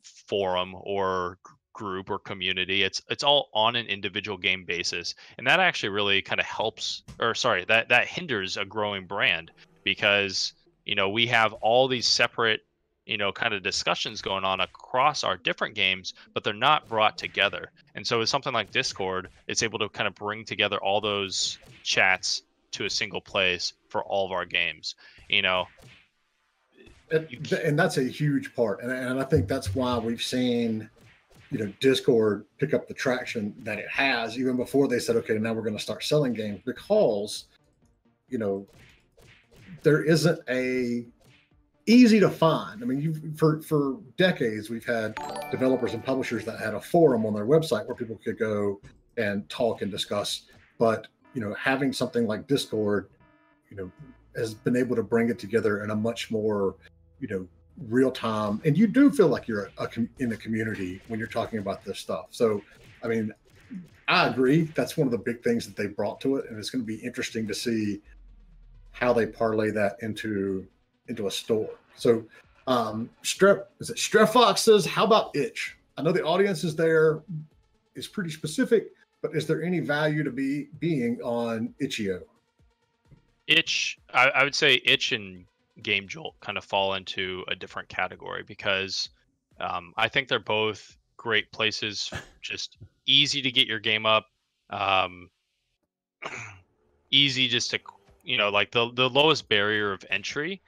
forum or group or community. It's it's all on an individual game basis. And that actually really kind of helps or sorry, that that hinders a growing brand because, you know, we have all these separate you know kind of discussions going on across our different games but they're not brought together and so with something like discord it's able to kind of bring together all those chats to a single place for all of our games you know And, and that's a huge part. And, and I think that's why we've seen, you know, Discord pick up the traction that it has, even before they said, okay, now we're going to start selling games because, you know, there isn't a easy to find. I mean, you for for decades we've had developers and publishers that had a forum on their website where people could go and talk and discuss. But you know, having something like Discord, you know, has been able to bring it together in a much more, you know, real time. And you do feel like you're a, com- in the community when you're talking about this stuff. So, I mean, I agree. That's one of the big things that they brought to it, and it's going to be interesting to see how they parlay that into into a store. So, um, Strep is it Strep Fox says, "How about itch?" I know the audience is there, is pretty specific, but is there any value to be being on Itch.io? itch I, I would say itch and game jolt kind of fall into a different category because um, i think they're both great places just easy to get your game up um, <clears throat> easy just to you know like the, the lowest barrier of entry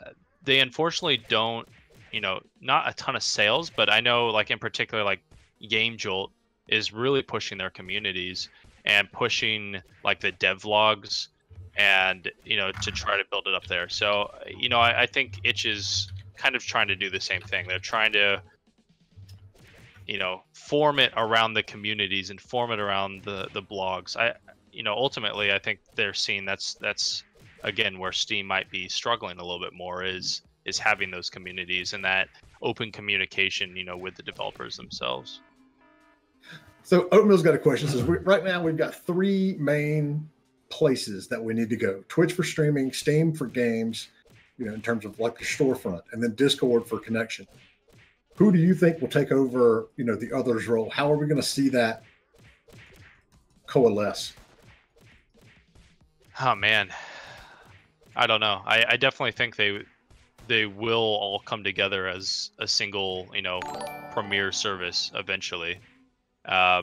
uh, they unfortunately don't you know not a ton of sales but i know like in particular like game jolt is really pushing their communities and pushing like the dev devlogs and you know to try to build it up there so you know I, I think itch is kind of trying to do the same thing they're trying to you know form it around the communities and form it around the the blogs i you know, ultimately, I think they're seeing that's that's again where Steam might be struggling a little bit more is is having those communities and that open communication, you know, with the developers themselves. So Oatmeal's got a question. Says right now we've got three main places that we need to go: Twitch for streaming, Steam for games, you know, in terms of like the storefront, and then Discord for connection. Who do you think will take over, you know, the others' role? How are we going to see that coalesce? Oh man, I don't know. I, I definitely think they they will all come together as a single, you know, premier service eventually. Uh,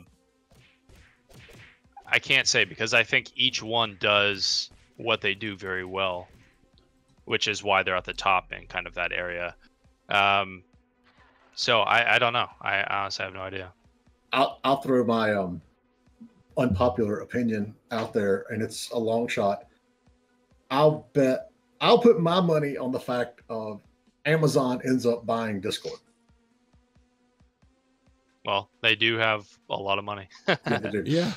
I can't say because I think each one does what they do very well, which is why they're at the top in kind of that area. Um, so I, I don't know. I honestly have no idea. I'll I'll throw my um unpopular opinion out there, and it's a long shot. I'll bet I'll put my money on the fact of Amazon ends up buying Discord. Well, they do have a lot of money. Yeah, they do. <laughs> Yeah.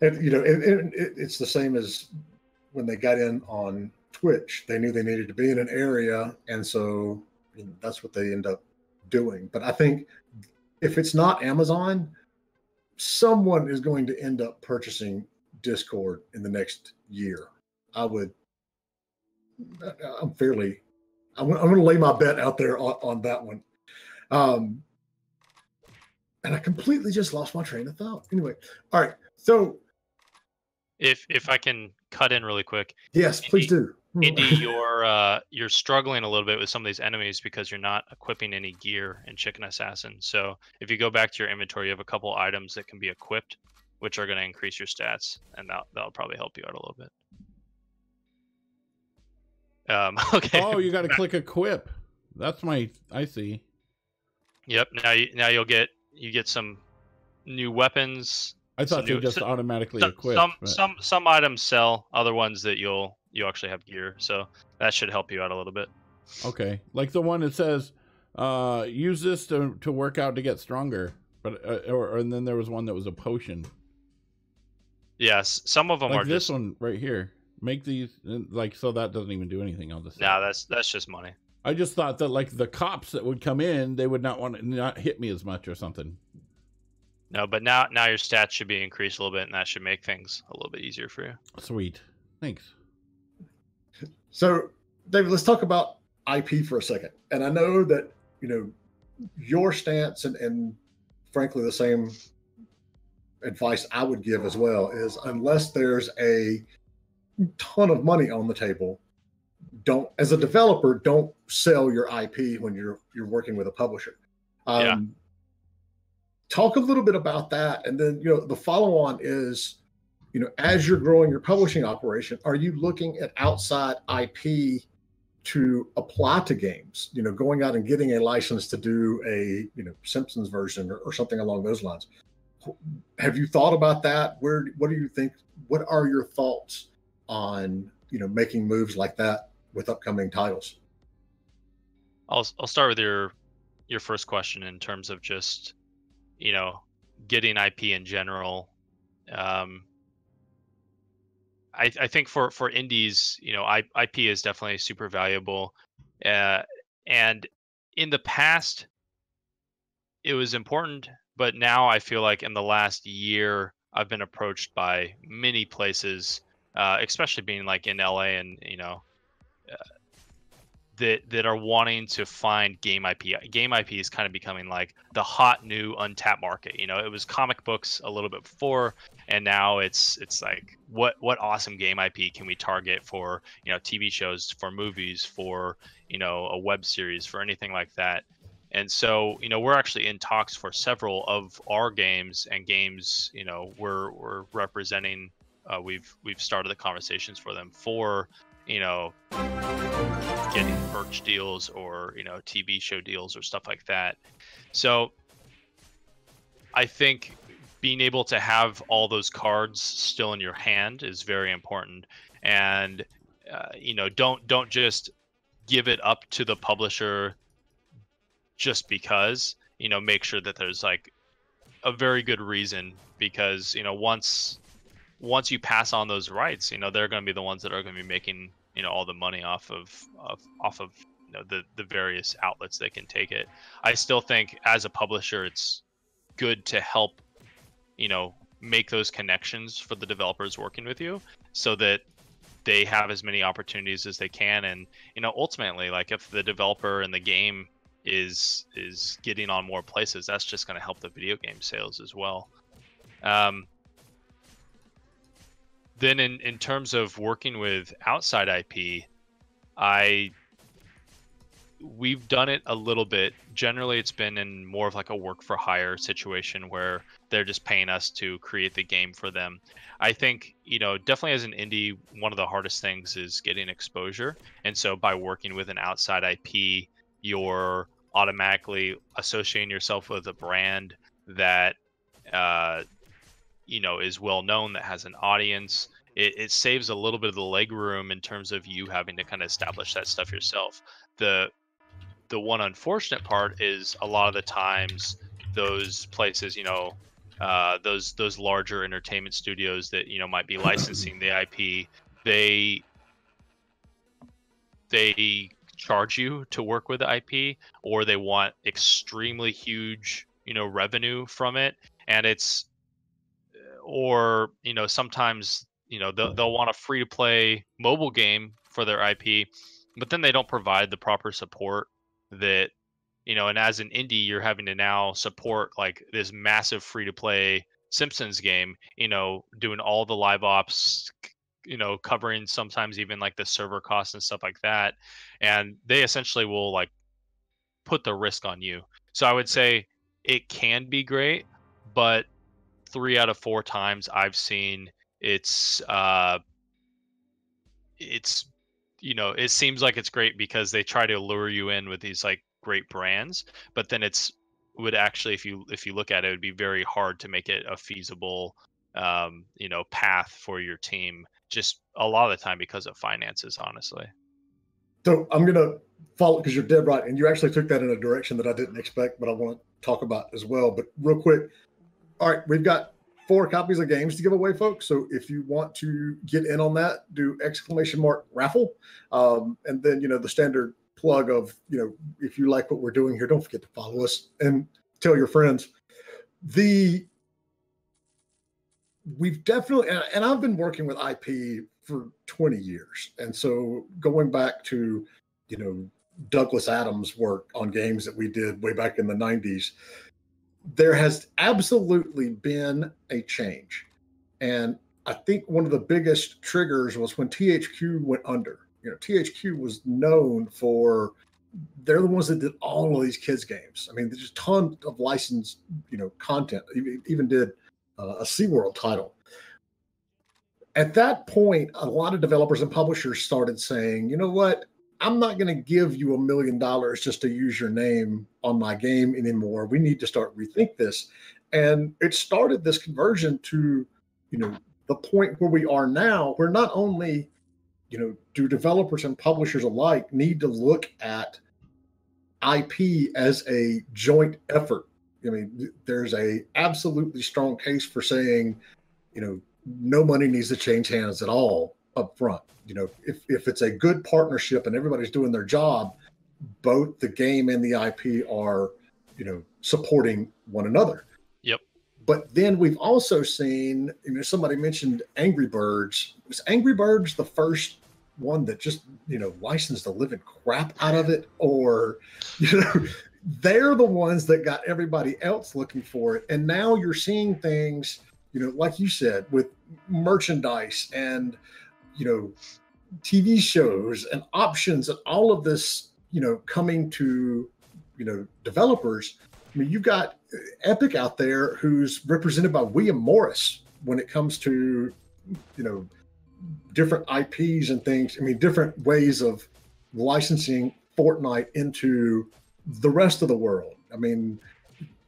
And you know, and it, it's the same as when they got in on Twitch. They knew they needed to be in an area, and so you know, that's what they end up doing. But I think if it's not Amazon, someone is going to end up purchasing Discord in the next year. I would. I'm fairly. I'm, I'm going to lay my bet out there on, on that one. Um, and I completely just lost my train of thought. Anyway, all right. So if if I can cut in really quick, yes, please do. Indy, you're uh, you're struggling a little bit with some of these enemies because you're not equipping any gear in Chicken Assassin. So if you go back to your inventory, you have a couple items that can be equipped, which are going to increase your stats, and that that'll probably help you out a little bit. Um, <laughs> okay. Oh, you got to click equip. That's my. I see. Yep. Now you now you'll get you get some new weapons. I thought they just so- automatically Some equipped. some, but- some some items sell, other ones that you'll you actually have gear. So that should help you out a little bit. Okay, like the one that says, uh, "Use this to to work out to get stronger." But uh, or and then there was one that was a potion, Yes, some of them like are this just one right here. Make these like so that doesn't even do anything. I'll just say. nah. That's that's just money. I just thought that like the cops that would come in, they would not want to not hit me as much or something. No, but now now your stats should be increased a little bit, and that should make things a little bit easier for you. Sweet, thanks. So, David, let's talk about IP for a second. And I know that you know your stance, and, and frankly, the same advice I would give as well is unless there's a ton of money on the table, don't as a developer don't sell your IP when you're you're working with a publisher. Um, Yeah. Talk a little bit about that, and then you know the follow on is you know, as you're growing your publishing operation, are you looking at outside IP to apply to games? You know, going out and getting a license to do a, you know, Simpsons version or, or something along those lines. Have you thought about that? Where, what do you think? What are your thoughts on, you know, making moves like that with upcoming titles? I'll I'll start with your your first question in terms of just you know getting IP in general. Um, I I think for for indies, you know, I, IP is definitely super valuable, uh, and in the past, it was important, but now I feel like in the last year, I've been approached by many places, uh, especially being like in LA and you know that that are wanting to find game IP. Game IP is kind of becoming like the hot new untapped market. You know, it was comic books a little bit before, and now it's it's like what what awesome game IP can we target for you know TV shows, for movies, for you know a web series, for anything like that. And so, you know, we're actually in talks for several of our games and games. You know, we're we're representing. Uh, we've we've started the conversations for them for you know getting merch deals or you know TV show deals or stuff like that. So I think being able to have all those cards still in your hand is very important, and uh, you know don't don't just give it up to the publisher just because you know make sure that there's like a very good reason because you know once once you pass on those rights, you know they're going to be the ones that are going to be making you know all the money off of, of off of you know the the various outlets that can take it. I still think as a publisher, it's good to help you know make those connections for the developers working with you so that they have as many opportunities as they can and you know ultimately like if the developer and the game is is getting on more places that's just going to help the video game sales as well um, then in in terms of working with outside ip i we've done it a little bit. Generally, it's been in more of like a work for hire situation where they're just paying us to create the game for them. I think, you know, definitely as an indie, one of the hardest things is getting exposure. And so by working with an outside IP, you're automatically associating yourself with a brand that, uh, you know, is well known, that has an audience. It, it saves a little bit of the leg room in terms of you having to kind of establish that stuff yourself. The the one unfortunate part is a lot of the times those places, you know, uh, those those larger entertainment studios that you know might be licensing the IP, they they charge you to work with the IP, or they want extremely huge, you know, revenue from it, and it's or you know sometimes you know they'll, they'll want a free to play mobile game for their IP, but then they don't provide the proper support that you know and as an indie you're having to now support like this massive free to play simpsons game you know doing all the live ops you know covering sometimes even like the server costs and stuff like that and they essentially will like put the risk on you. So i would say it can be great but three out of four times i've seen it's uh it's you know it seems like it's great because they try to lure you in with these like great brands but then it's would actually if you if you look at it, it would be very hard to make it a feasible um, you know path for your team just a lot of the time because of finances honestly. So i'm to follow because you're dead right and you actually took that in a direction that i didn't expect but i want to talk about as well but real quick all right we've got four copies of games to give away, folks. So if you want to get in on that, do exclamation mark raffle. Um, and then, you know, the standard plug of, you know, if you like what we're doing here, don't forget to follow us and tell your friends. The we've definitely and, and I've been working with IP for 20 years. And so going back to, you know, Douglas Adams' work on games that we did way back in the 90s, there has absolutely been a change. And I think one of the biggest triggers was when THQ went under. You know, THQ was known for they're the ones that did all of these kids games. I mean, there's a ton of licensed, you know, content. Even did uh, a SeaWorld title. At that point, a lot of developers and publishers started saying, you know what, I'm not going to give you a million dollars just to use your name on my game anymore. We need to start rethink this. And it started this conversion to, you know, the point where we are now, where not only, you know, do developers and publishers alike need to look at IP as a joint effort. I mean, there's a absolutely strong case for saying, you know, no money needs to change hands at all up front. You know, if, if it's a good partnership and everybody's doing their job, both the game and the IP are, you know, supporting one another. Yep. But then we've also seen, you know, somebody mentioned Angry Birds. Was Angry Birds the first one that just, you know, licensed the living crap out of it? Or, <laughs> you know, they're the ones that got everybody else looking for it. And now you're seeing things, you know, like you said, with merchandise and you know TV shows and options and all of this, you know, coming to, you know, developers. I mean, you've got uh, Epic out there who's represented by William Morris when it comes to, you know, different IPs and things. I mean, different ways of licensing Fortnite into the rest of the world. I mean,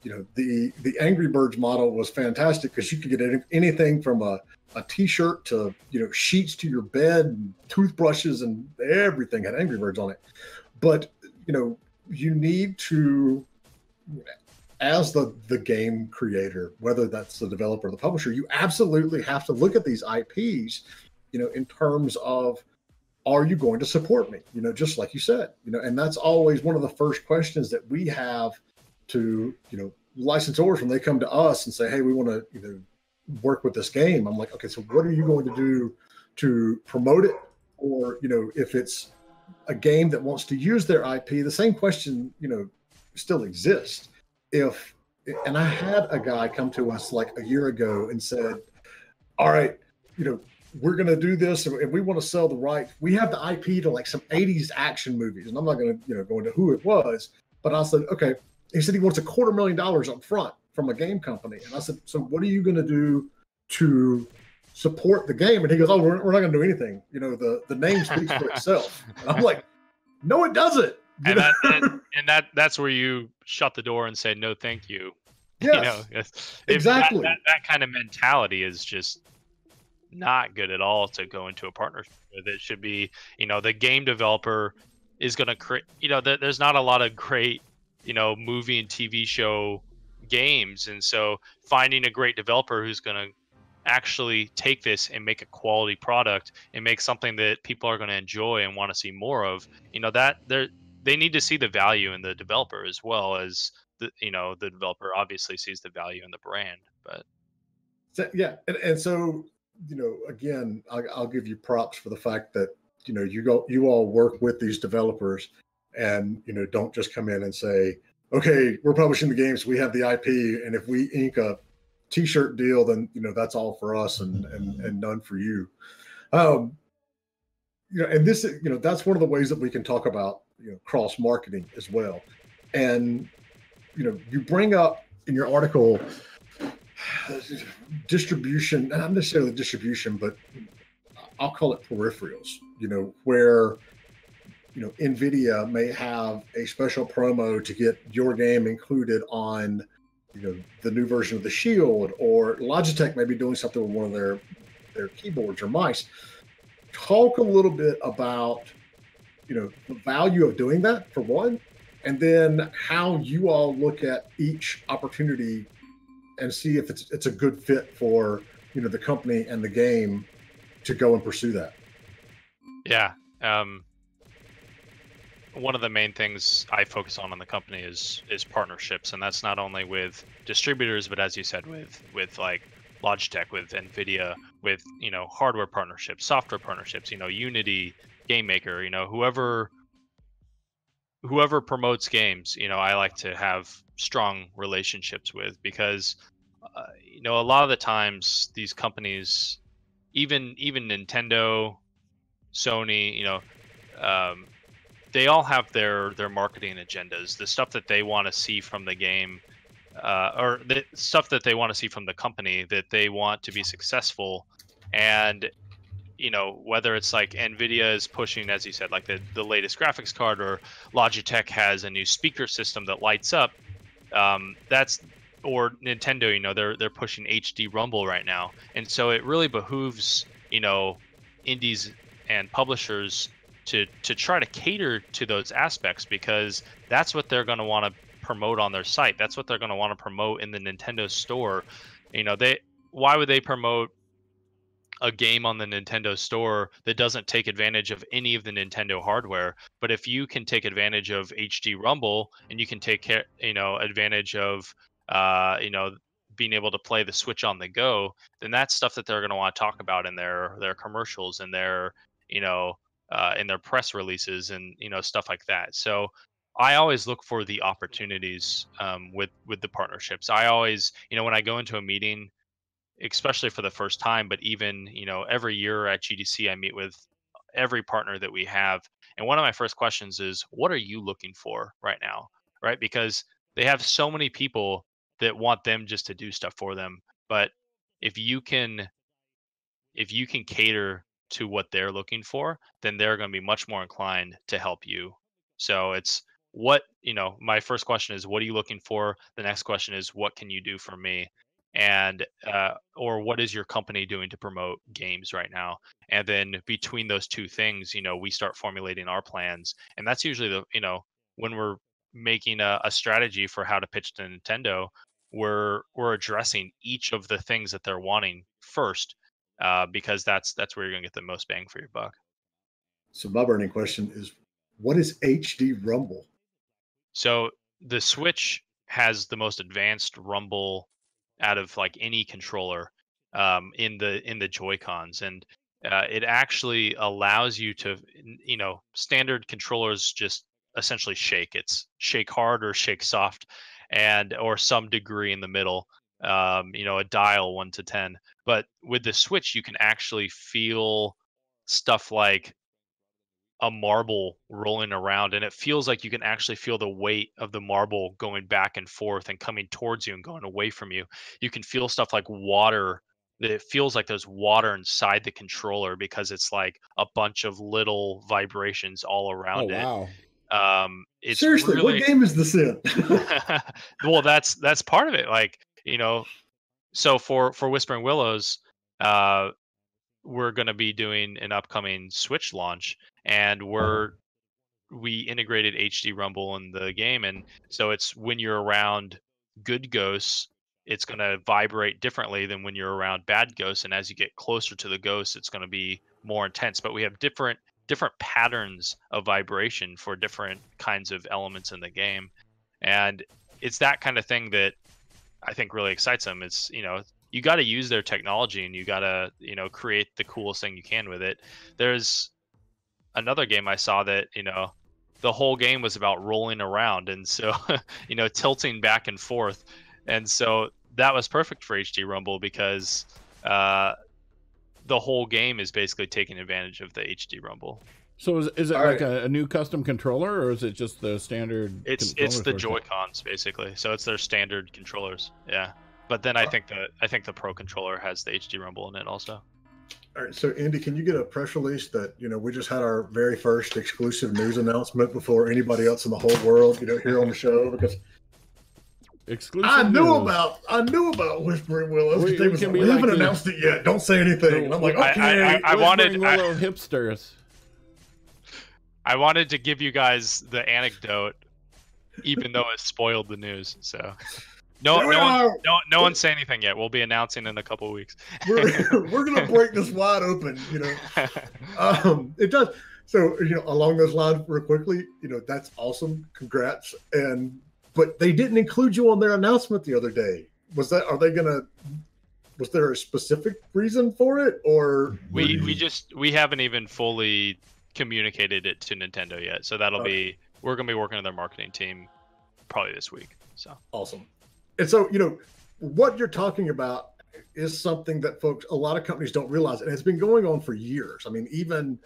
you know, the the Angry Birds model was fantastic because you could get anything from a a t-shirt to you know sheets to your bed and toothbrushes and everything had angry birds on it but you know you need to as the the game creator, whether that's the developer or the publisher, you absolutely have to look at these IPs, you know, in terms of are you going to support me? You know, just like you said, you know, and that's always one of the first questions that we have to, you know, licensors when they come to us and say, Hey, we want to, you know, work with this game. I'm like, okay, so what are you going to do to promote it? Or, you know, if it's a game that wants to use their IP, the same question, you know, still exists. If and I had a guy come to us like a year ago and said, All right, you know, we're going to do this and we want to sell the right. We have the IP to like some 80s action movies. And I'm not going to, you know, go into who it was, but I said, okay. He said he wants a quarter million dollars up front from a game company. And I said, so what are you going to do to support the game? And he goes, oh, we're, we're not going to do anything. You know, the, the name speaks for itself. And I'm like, no, it doesn't. <laughs> and that, and, and, that that's where you shut the door and say no thank you <laughs> yes, you know exactly that, that, that, kind of mentality is just not good at all to go into a partnership with. It should be, you know, the game developer is going to create, you know, th- there's not a lot of great, you know, movie and TV show games. And so finding a great developer who's going to actually take this and make a quality product and make something that people are going to enjoy and want to see more of, you know, that they're, they need to see the value in the developer as well as the, you know, the developer obviously sees the value in the brand, but. So, yeah. And, and so you know, again, I, I'll give you props for the fact that you know you go you all work with these developers and you know don't just come in and say okay we're publishing the games we have the ip and if we ink a t-shirt deal then you know that's all for us and and, and none for you. Um you know and this is you know that's one of the ways that we can talk about you know cross marketing as well. And you know you bring up in your article distribution, not necessarily distribution, but I'll call it peripherals, you know, where you know nvidia may have a special promo to get your game included on you know the new version of the shield or logitech may be doing something with one of their their keyboards or mice talk a little bit about you know the value of doing that for one and then how you all look at each opportunity and see if it's it's a good fit for you know the company and the game to go and pursue that. Yeah. Um, one of the main things I focus on in the company is is partnerships, and that's not only with distributors, but as you said, with with like Logitech, with Nvidia, with you know hardware partnerships, software partnerships. You know, Unity, Game Maker. You know, whoever whoever promotes games. You know, I like to have strong relationships with because uh, you know a lot of the times these companies even even nintendo sony you know um, they all have their their marketing agendas. The stuff that they want to see from the game uh, or the stuff that they want to see from the company that they want to be successful. And you know whether it's like nvidia is pushing as you said like the, the latest graphics card or logitech has a new speaker system that lights up um, that's or Nintendo, you know, they're they're pushing HD Rumble right now, and so it really behooves you know indies and publishers to to try to cater to those aspects because that's what they're going to want to promote on their site. That's what they're going to want to promote in the Nintendo store. You know, they why would they promote a game on the Nintendo store that doesn't take advantage of any of the Nintendo hardware. But if you can take advantage of HD Rumble and you can take care, you know, advantage of uh, you know, being able to play the Switch on the go, then that's stuff that they're going to want to talk about in their their commercials and their you know uh, in their press releases and you know stuff like that. So I always look for the opportunities um, with with the partnerships. I always you know when I go into a meeting, especially for the first time, but even you know every year at GDC I meet with every partner that we have, and one of my first questions is, what are you looking for right now? Right, because they have so many people that want them just to do stuff for them. But if you can if you can cater to what they're looking for, then they're going to be much more inclined to help you. So it's what, you know, my first question is what are you looking for? The next question is what can you do for me? And uh, or what is your company doing to promote games right now? And then between those two things, you know, we start formulating our plans. And that's usually the, you know, when we're making a, a strategy for how to pitch to Nintendo, we're we're addressing each of the things that they're wanting first, uh, because that's that's where you're gonna get the most bang for your buck. So my burning question is, what is HD Rumble? So the Switch has the most advanced rumble out of like any controller um, in the in the Joy Cons, and uh, it actually allows you to, you know, standard controllers just essentially shake. It's shake hard or shake soft, and or some degree in the middle. Um, you know, a dial one to ten. But with the Switch, you can actually feel stuff like a marble rolling around and it feels like you can actually feel the weight of the marble going back and forth and coming towards you and going away from you you can feel stuff like water that it feels like there's water inside the controller because it's like a bunch of little vibrations all around oh, it wow. um it's Seriously, really, what game is this in? <laughs> <laughs> well that's that's part of it like you know so for for whispering willows uh we're going to be doing an upcoming switch launch and we're we integrated hd rumble in the game and so it's when you're around good ghosts it's going to vibrate differently than when you're around bad ghosts and as you get closer to the ghosts it's going to be more intense but we have different different patterns of vibration for different kinds of elements in the game and it's that kind of thing that i think really excites them. It's you know you got to use their technology and you got to you know create the coolest thing you can with it. There's another game i saw that you know the whole game was about rolling around and so <laughs> you know tilting back and forth. And so that was perfect for hd rumble because uh, the whole game is basically taking advantage of the hd rumble So is, is it All like right. a, a new custom controller or is it just the standard? it's it's the controllers joy cons basically so it's their standard controllers yeah but then i think the i think the pro controller has the hd rumble in it also All right, so Andy, can you get a press release that you know we just had our very first exclusive news announcement before anybody else in the whole world, you know, here on the show? Because Exclusive. I knew news. about I knew about Whispering Willows. We- they we was can like, we like haven't the- announced it yet. Don't say anything. And I'm like, I- okay. I- I wanted- Whispering Willow hipsters. I wanted to give you guys the anecdote even though it spoiled the news so no we no one, no, no one say anything yet we'll be announcing in a couple of weeks we're, <laughs> <laughs> we're gonna break this wide open. You know, <laughs> um, it does. So you know, along those lines, real quickly, you know, that's awesome. Congrats. And but they didn't include you on their announcement the other day. Was that? Are they gonna? Was there a specific reason for it, or we we just we haven't even fully communicated it to nintendo yet so that'll Okay. be we're gonna be working with their marketing team probably this week so awesome? And so you know, what you're talking about is something that folks, a lot of companies don't realize, and it's been going on for years. I mean, even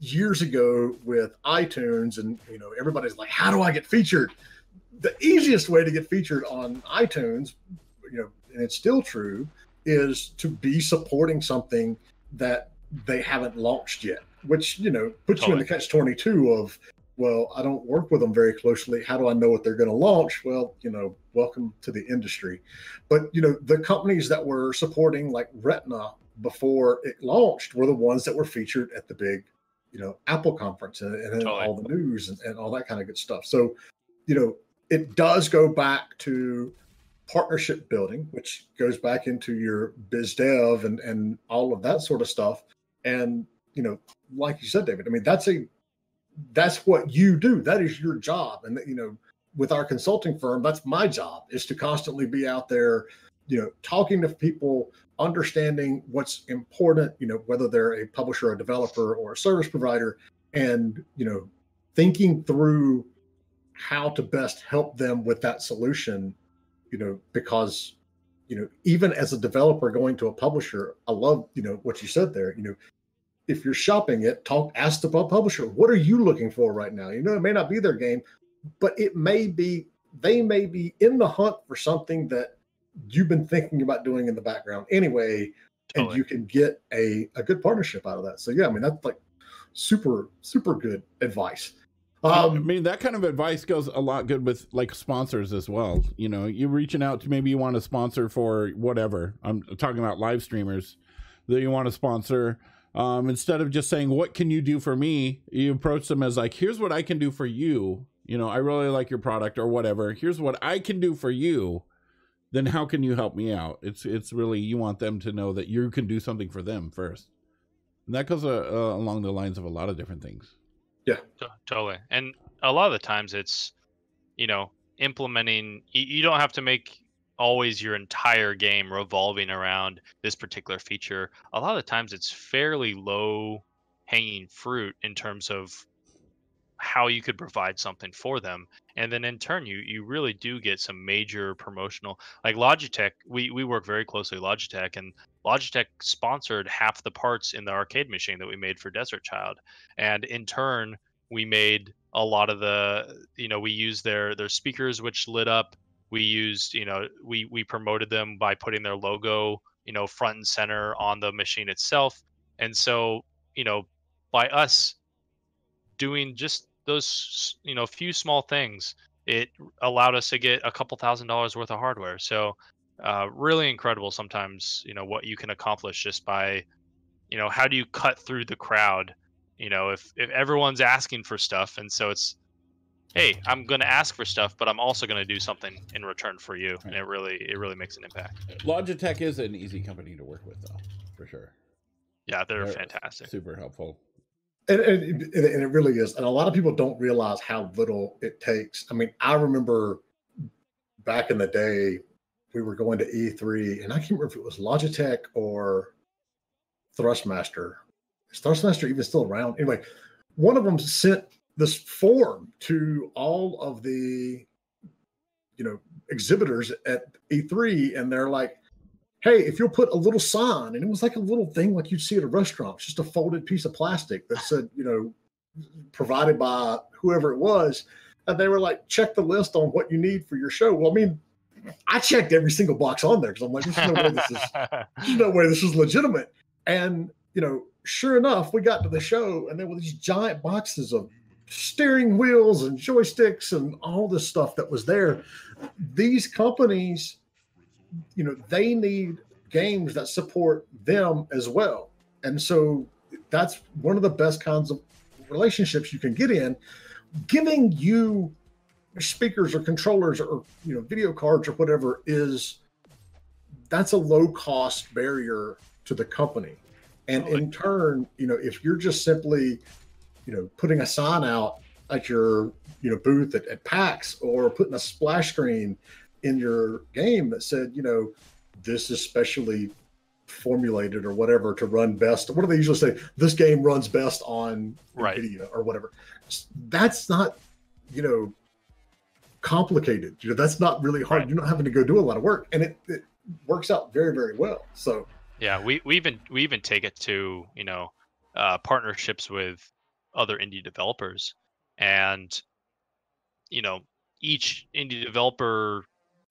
years ago with iTunes, and you know, everybody's like, "How do I get featured?" The easiest way to get featured on iTunes, you know, and it's still true, is to be supporting something that they haven't launched yet, which you know puts you in the catch twenty two of well, I don't work with them very closely. How do I know what they're going to launch? Well, you know, welcome to the industry. But you know, the companies that were supporting like Retina before it launched were the ones that were featured at the big, you know, Apple conference and, and Totally. all the news and, and all that kind of good stuff. So, you know, it does go back to partnership building, which goes back into your biz dev and and all of that sort of stuff. And you know, like you said, David, I mean, that's a that's what you do. That is your job. And you know, with our consulting firm, that's my job is to constantly be out there, you know, talking to people, understanding what's important, you know, whether they're a publisher, a developer, or a service provider, and you know, thinking through how to best help them with that solution, you know, because you know, even as a developer going to a publisher, I love, you know, what you said there, you know, if you're shopping it, talk, ask the pub- publisher, what are you looking for right now? You know, it may not be their game, but it may be, they may be in the hunt for something that you've been thinking about doing in the background anyway, and you can get a, a good partnership out of that. So yeah, I mean, that's like super, super good advice. I Um, mean, that kind of advice goes a lot good with like sponsors as well. You know, you're reaching out to maybe you want to sponsor for whatever. I'm talking about live streamers that you want to sponsor. Um, instead of just saying, What can you do for me? You approach them as like, Here's what I can do for you. You know, I really like your product or whatever. Here's what I can do for you. Then how can you help me out? It's it's really you want them to know that you can do something for them first, and that goes uh, uh, along the lines of a lot of different things. T- totally. And a lot of the times it's, you know, implementing. You, you don't have to make always your entire game revolving around this particular feature. A lot of times it's fairly low hanging fruit in terms of how you could provide something for them and then in turn you you really do get some major promotional like logitech we we work very closely logitech and logitech sponsored half the parts in the arcade machine that we made for desert child and in turn we made a lot of the you know we used their their speakers which lit up we used you know we we promoted them by putting their logo you know front and center on the machine itself. And so you know by us doing just those you know few small things it allowed us to get a couple thousand dollars worth of hardware. So uh, really incredible sometimes you know what you can accomplish just by you know how do you cut through the crowd you know if if everyone's asking for stuff and so it's hey i'm going to ask for stuff but i'm also going to do something in return for you. And it really it really makes an impact. Logitech is an easy company to work with, though, for sure. yeah they're They're fantastic. Super helpful. and, and, and and it really is. And a lot of people don't realize how little it takes. I mean i remember back in the day we were going to e3 and i can't remember if it was logitech or thrustmaster. Is thrustmaster even still around? Anyway one of them sent this form to all of the you know exhibitors at e3 and they're like hey, if you'll put a little sign, and it was like a little thing like you'd see at a restaurant, just a folded piece of plastic that said, you know, provided by whoever it was. And they were like, check the list on what you need for your show. Well, I mean, I checked every single box on there because I'm like, there's no way this is <laughs> there's no way this is legitimate. And you know, sure enough, we got to the show and there were these giant boxes of steering wheels and joysticks and all this stuff that was there. These companies, you know, they need games that support them as well. And so that's one of the best kinds of relationships you can get in. Giving you speakers or controllers or you know video cards or whatever is that's a low cost barrier to the company and in turn you know if you're just simply you know putting a sign out at your you know booth at, at pax or putting a splash screen in your game that said you know this is specially formulated or whatever to run best. What do they usually say? This game runs best on Right. Nvidia or whatever. That's not you know complicated. You know that's not really hard. Right. you're not having to go do a lot of work and it, it works out very very well. So Yeah, we, we even we even take it to you know uh, partnerships with other indie developers, and you know each indie developer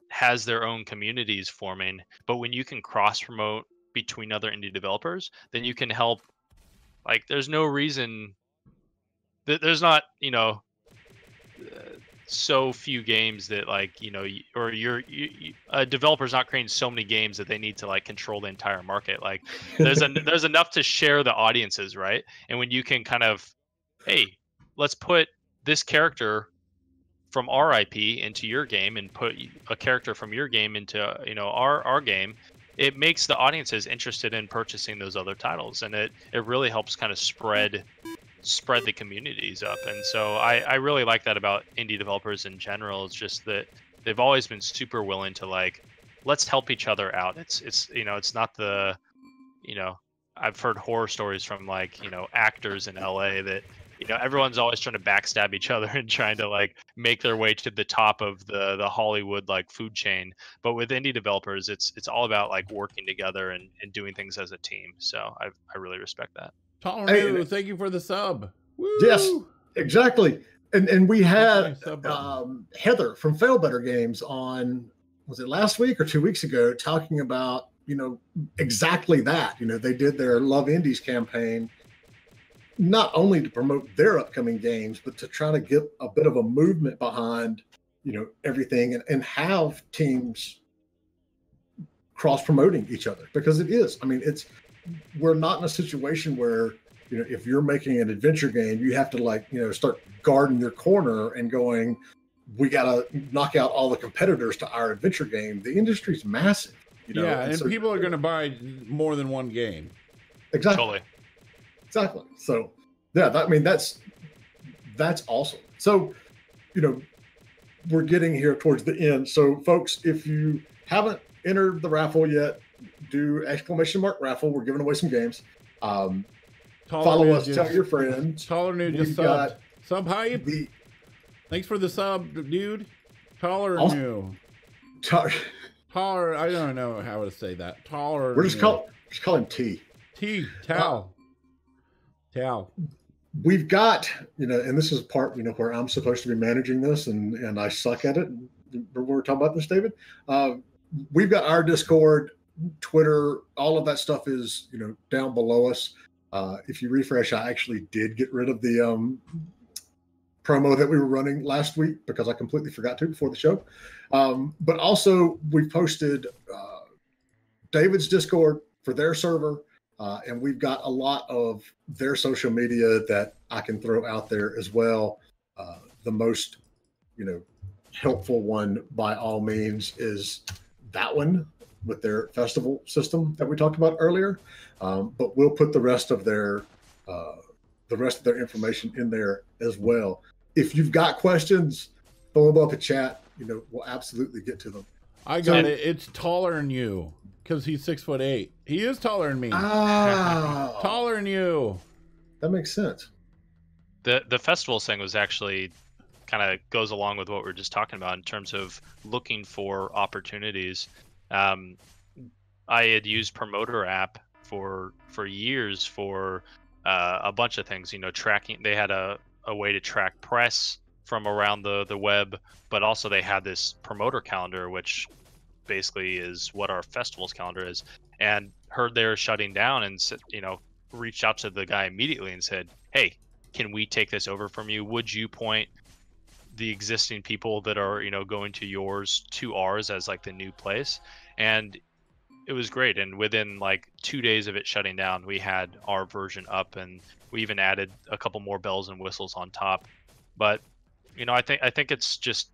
has their own communities forming. But when you can cross promote between other indie developers, then you can help. Like, there's no reason. that There's not you know so few games that like you know or you're you, you, a developer's not creating so many games that they need to like control the entire market like there's <laughs> a there's enough to share the audiences right and when you can kind of hey let's put this character from our ip into your game and put a character from your game into uh, you know our our game it makes the audiences interested in purchasing those other titles and it it really helps kind of spread spread the communities up and so I, I really like that about indie developers in general it's just that they've always been super willing to like let's help each other out. It's it's you know it's not the you know i've heard horror stories from like you know actors in la that you know everyone's always trying to backstab each other <laughs> and trying to like make their way to the top of the the hollywood like food chain but with indie developers it's it's all about like working together and, and doing things as a team so i i really respect that Toleroo, Hey, thank you for the sub. Yes. Exactly and and we had Nice sub button. um, Heather from Failbetter Games on was it last week or two weeks ago talking about you know exactly that. You know they did their Love Indies campaign not only to promote their upcoming games, but to try to get a bit of a movement behind you know everything and, and have teams cross promoting each other because it is. I mean, it's we're not in a situation where you know, if you're making an adventure game, you have to like, you know, start guarding your corner and going, we got to knock out all the competitors to our adventure game. The industry's massive. You know? yeah, and, so- people are going to buy more than one game. exactly. Totally. Exactly. So yeah, that, I mean that's that's awesome. So you know we're getting here towards the end. So folks, if you haven't entered the raffle yet, do exclamation mark raffle. We're giving away some games. Um, Taller follow us. just- Tell your friends. Taller Nude just subbed. got Sub hype. the Thanks for the sub, dude. Taller Awesome. new. tar- Taller. I don't know how to say that. Taller. we're just call just call him T. T. Tal. Tal. We've got you know, and this is part you know where I'm supposed to be managing this, and and I suck at it. Remember we were talking about this, David. Uh, we've got our Discord, Twitter, all of that stuff is you know down below us. Uh, if you refresh, I actually did get rid of the um, promo that we were running last week because I completely forgot to before the show. Um, but also, we posted uh, David's Discord for their server, uh, and we've got a lot of their social media that I can throw out there as well. Uh, the most, you know, helpful one by all means is that one with their festival system that we talked about earlier. Um, but we'll put the rest of their uh, the rest of their information in there as well. If you've got questions, throw them up in chat. You know, we'll absolutely get to them. I So- got it. It's taller than you because he's six foot eight. He is taller than me. Ah, <laughs> taller than you. that makes sense. the the festival thing was actually kind of goes along with what we are just talking about in terms of looking for opportunities. Um, I had used Promoter app for for years for uh, a bunch of things. You know, tracking. They had a, a way to track press from around the the web, but also they had this promoter calendar, which basically is what our festivals calendar is. And heard they were shutting down, and you know, reached out to the guy immediately and said, "Hey, can we take this over from you? Would you point the existing people that are, you know, going to yours to ours as like the new place?" And it was great. And within like two days of it shutting down, we had our version up, and we even added a couple more bells and whistles on top. But you know, I think I think it's just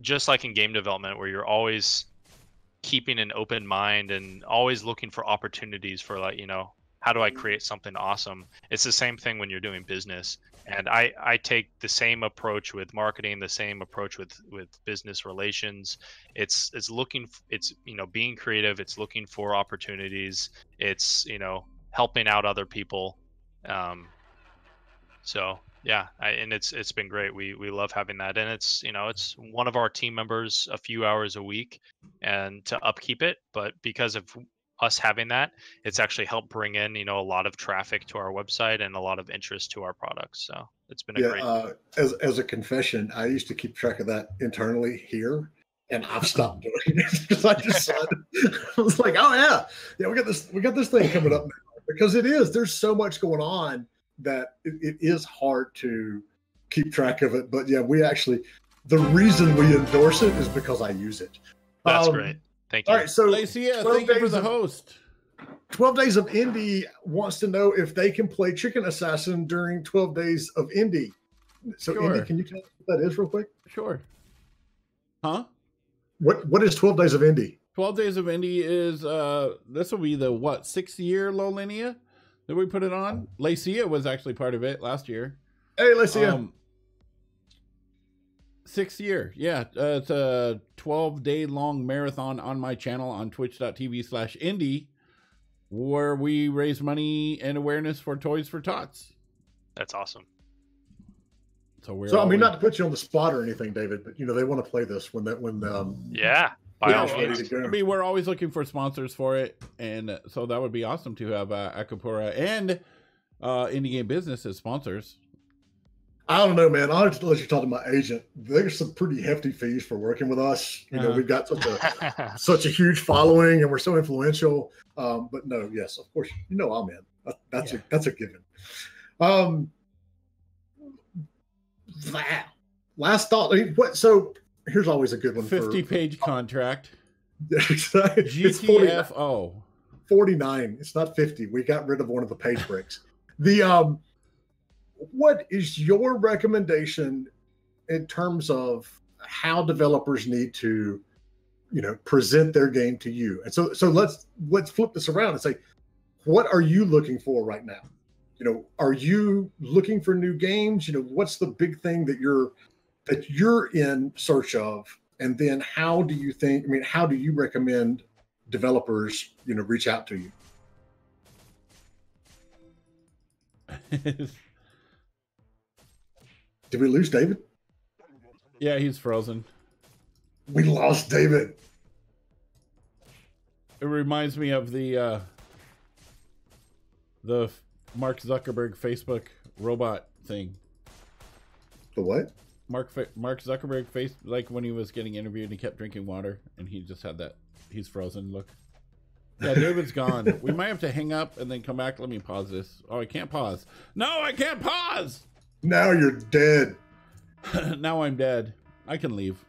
just like in game development, where you're always keeping an open mind and always looking for opportunities for like you know how do i create something awesome? It's the same thing when you're doing business. And i i take the same approach with marketing the same approach with with business relations. It's it's looking it's you know being creative. It's looking for opportunities. It's you know helping out other people. Um so yeah I, and it's it's been great. We we love having that and it's you know it's one of our team members a few hours a week and to upkeep it but because of us having that it's actually helped bring in you know a lot of traffic to our website and a lot of interest to our products so it's been a Yeah, great uh, as as a confession, I used to keep track of that internally here, and I've stopped doing it. Because I just said I was like, oh yeah, yeah, we got this, we got this thing coming up now. Because it is. There's so much going on that it, it is hard to keep track of it. But yeah, we actually the reason we endorse it is because I use it. that's Um, great thank you All right, so Lacey, yeah, 12 thank you for the of- host. 12 Days of Indie wants to know if they can play Chicken Assassin during 12 Days of Indie. So, Sure. Indy, can you tell us what that is real quick? Sure. Huh? What What is 12 Days of Indie? 12 Days of Indie is, uh, this will be the, what, sixth year Low Linear that we put it on? Lacia was actually part of it last year. Hey, let's. Um, sixth year. Yeah. Uh, it's a 12 day long marathon on my channel on twitch.tv slash indie where we raise money and awareness for Toys for Tots. that's awesome So we're so, I mean, always- not to put you on the spot or anything, David, but you know they want to play this when that when um yeah by Yeah, all it's well, ready means. I mean, we're always looking for sponsors for it, and uh, so that would be awesome to have uh, Akupara and uh, Indie Game Business as sponsors. I don't know, man. I'll have to let you talk to my agent. There's some pretty hefty fees for working with us. You know, Uh-huh. we've got such a <laughs> such a huge following, and we're so influential. Um, but no, yes, of course, you know I'm in. That, that's Yeah. a that's a given. Um, that last thought. I mean, what? So here's always a good one. for- 50 page contract. <laughs> it's GTFO. 49. It's not 50. We got rid of one of the page breaks. The um, what is your recommendation in terms of how developers need to, you know, present their game to you? And so, so let's let's flip this around and say, what are you looking for right now? You know, are you looking for new games? You know, what's the big thing that you're that you're in search of? And then how do you think? I mean, how do you recommend developers, you know, reach out to you? <laughs> Did we lose David? yeah, he's frozen. We lost David. It reminds me of the uh the Mark Zuckerberg Facebook robot thing. The what? Mark Mark Zuckerberg face like when he was getting interviewed and he kept drinking water and he just had that he's frozen look. Yeah, David's gone. <laughs> We might have to hang up and then come back. Let me pause this. Oh, I can't pause. No, I can't pause. Now you're dead. <laughs> now I'm dead. I can leave.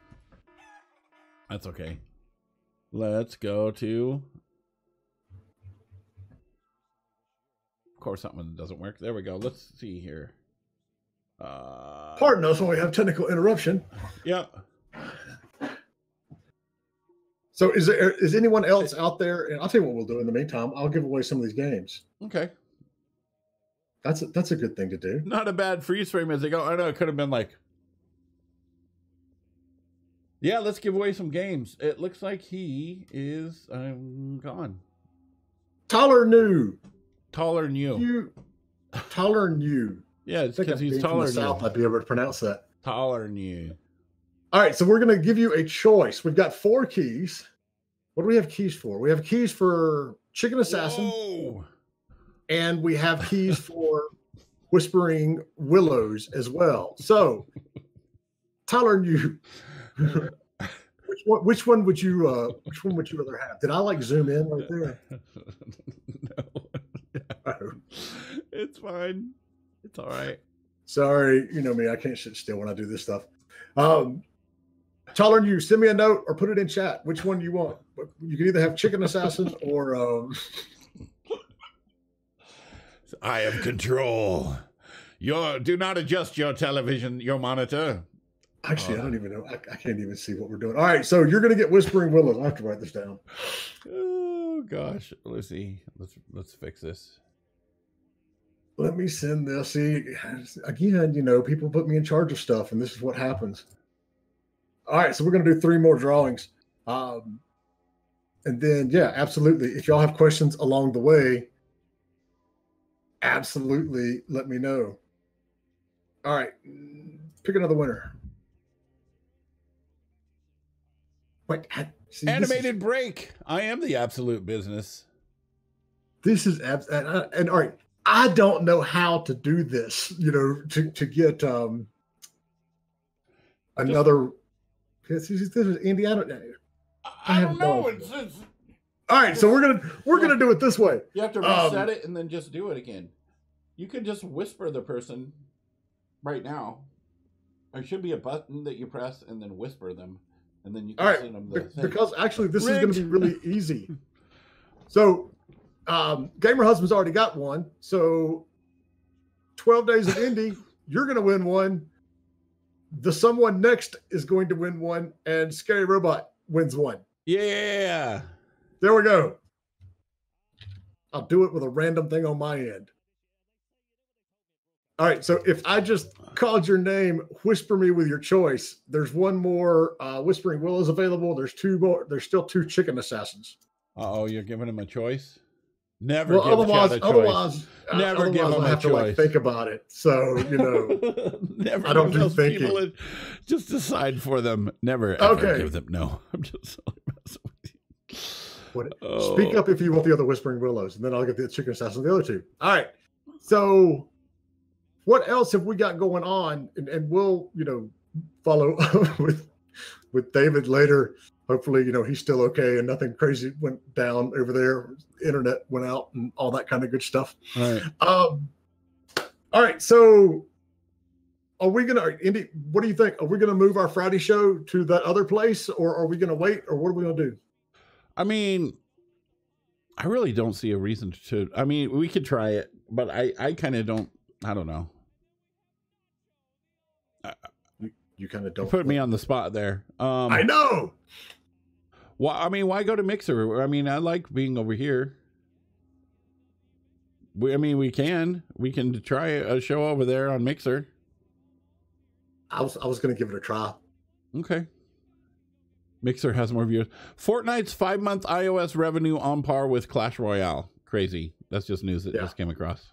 That's okay. Let's go to. Of course, something doesn't work. There we go. Let's see here. Uh, Pardon us when we have technical interruption. Yeah. So, is there is anyone else out there? And I'll tell you what we'll do in the meantime. I'll give away some of these games. Okay. That's a, that's a good thing to do. Not a bad freeze frame as they go. I know it could have been like. Yeah, let's give away some games. It looks like he is um, gone. Taller new Taller new. you. taller you. Yeah, it's because he's taller than south. you. I'd be able to pronounce that. Taller than you. All right, so we're going to give you a choice. We've got four keys. What do we have keys for? We have keys for Chicken Assassin, Whoa. and we have keys for Whispering Willows as well. So, Tyler, you, <laughs> which one? Which one would you? Uh, which one would you rather have? Did I like zoom in right there? <laughs> no. Oh, it's fine. It's all right. sorry, you know me. I can't sit still when I do this stuff. Um, Tyler, and you send me a note or put it in chat. Which one do you want? You can either have Chicken Assassin <laughs> or. Um, I have control. Your do not adjust your television, your monitor. Actually, I Uh, don't even know. I, I can't even see what we're doing. All right, so you're going to get Whispering Willows. I have to write this down. Oh gosh, let's see. Let's let's fix this. Let me send this. See, again, you know, people put me in charge of stuff, and this is what happens. All right, so we're going to do three more drawings. Um, and then, yeah, absolutely. If y'all have questions along the way, absolutely let me know. All right, pick another winner. Wait, see, this is- Animated break. I am the absolute business. this is abs- and, I- and all right i don't know how to do this you know to to get um another this is, this is Andy, I don't, I, I I have don't no know. idea. It's, it's, all right so we're gonna we're gonna do it this way you have to Um, reset it and then just do it again. You can just whisper the person right now. There should be a button that you press and then whisper them, and then you can all right send them the be- because actually this is gonna be really easy <laughs> so um gamer husband's already got one so 12 days of indie you're gonna win one the someone next is going to win one and scary robot wins one yeah. There we go. I'll do it with a random thing on my end. All right. So if I just called your name, whisper me with your choice. There's one more uh, Whispering Willows available. There's two more. There's still two Chicken Assassins. Oh, you're giving him a choice. Never Well, give otherwise, a choice. otherwise, uh, Never give otherwise them I a have to like think about it. So you know, <laughs> Never I don't give do thinking. just decide for them. Never ever Okay. give them. No, <laughs> I'm just messing with you. What- Oh. Speak up if you want the other Whispering Willows, and then I'll get the Chicken Assassin, the other two. All right. So, what else have we got going on? And, and we'll, you know, follow <laughs> up with with David later. Hopefully, you know he's still okay and nothing crazy went down over there. Internet went out and all that kind of good stuff. All right. Um. All right. So, are we gonna, Indy? What do you think? Are we gonna move our Friday show to that other place, or are we gonna wait, or what are we gonna do? I mean, I really don't see a reason to. I mean, we could try it. but I I kind of don't. I don't know. You kind of don't put me on the spot there. Um, I know. Well, I mean, why go to Mixer? I mean, I like being over here. We, I mean, we can we can try a show over there on Mixer. I was I was going to give it a try. Okay. Mixer has more views. Fortnite's five month iOS revenue on par with Clash Royale. Crazy. That's just news that Yeah. just came across.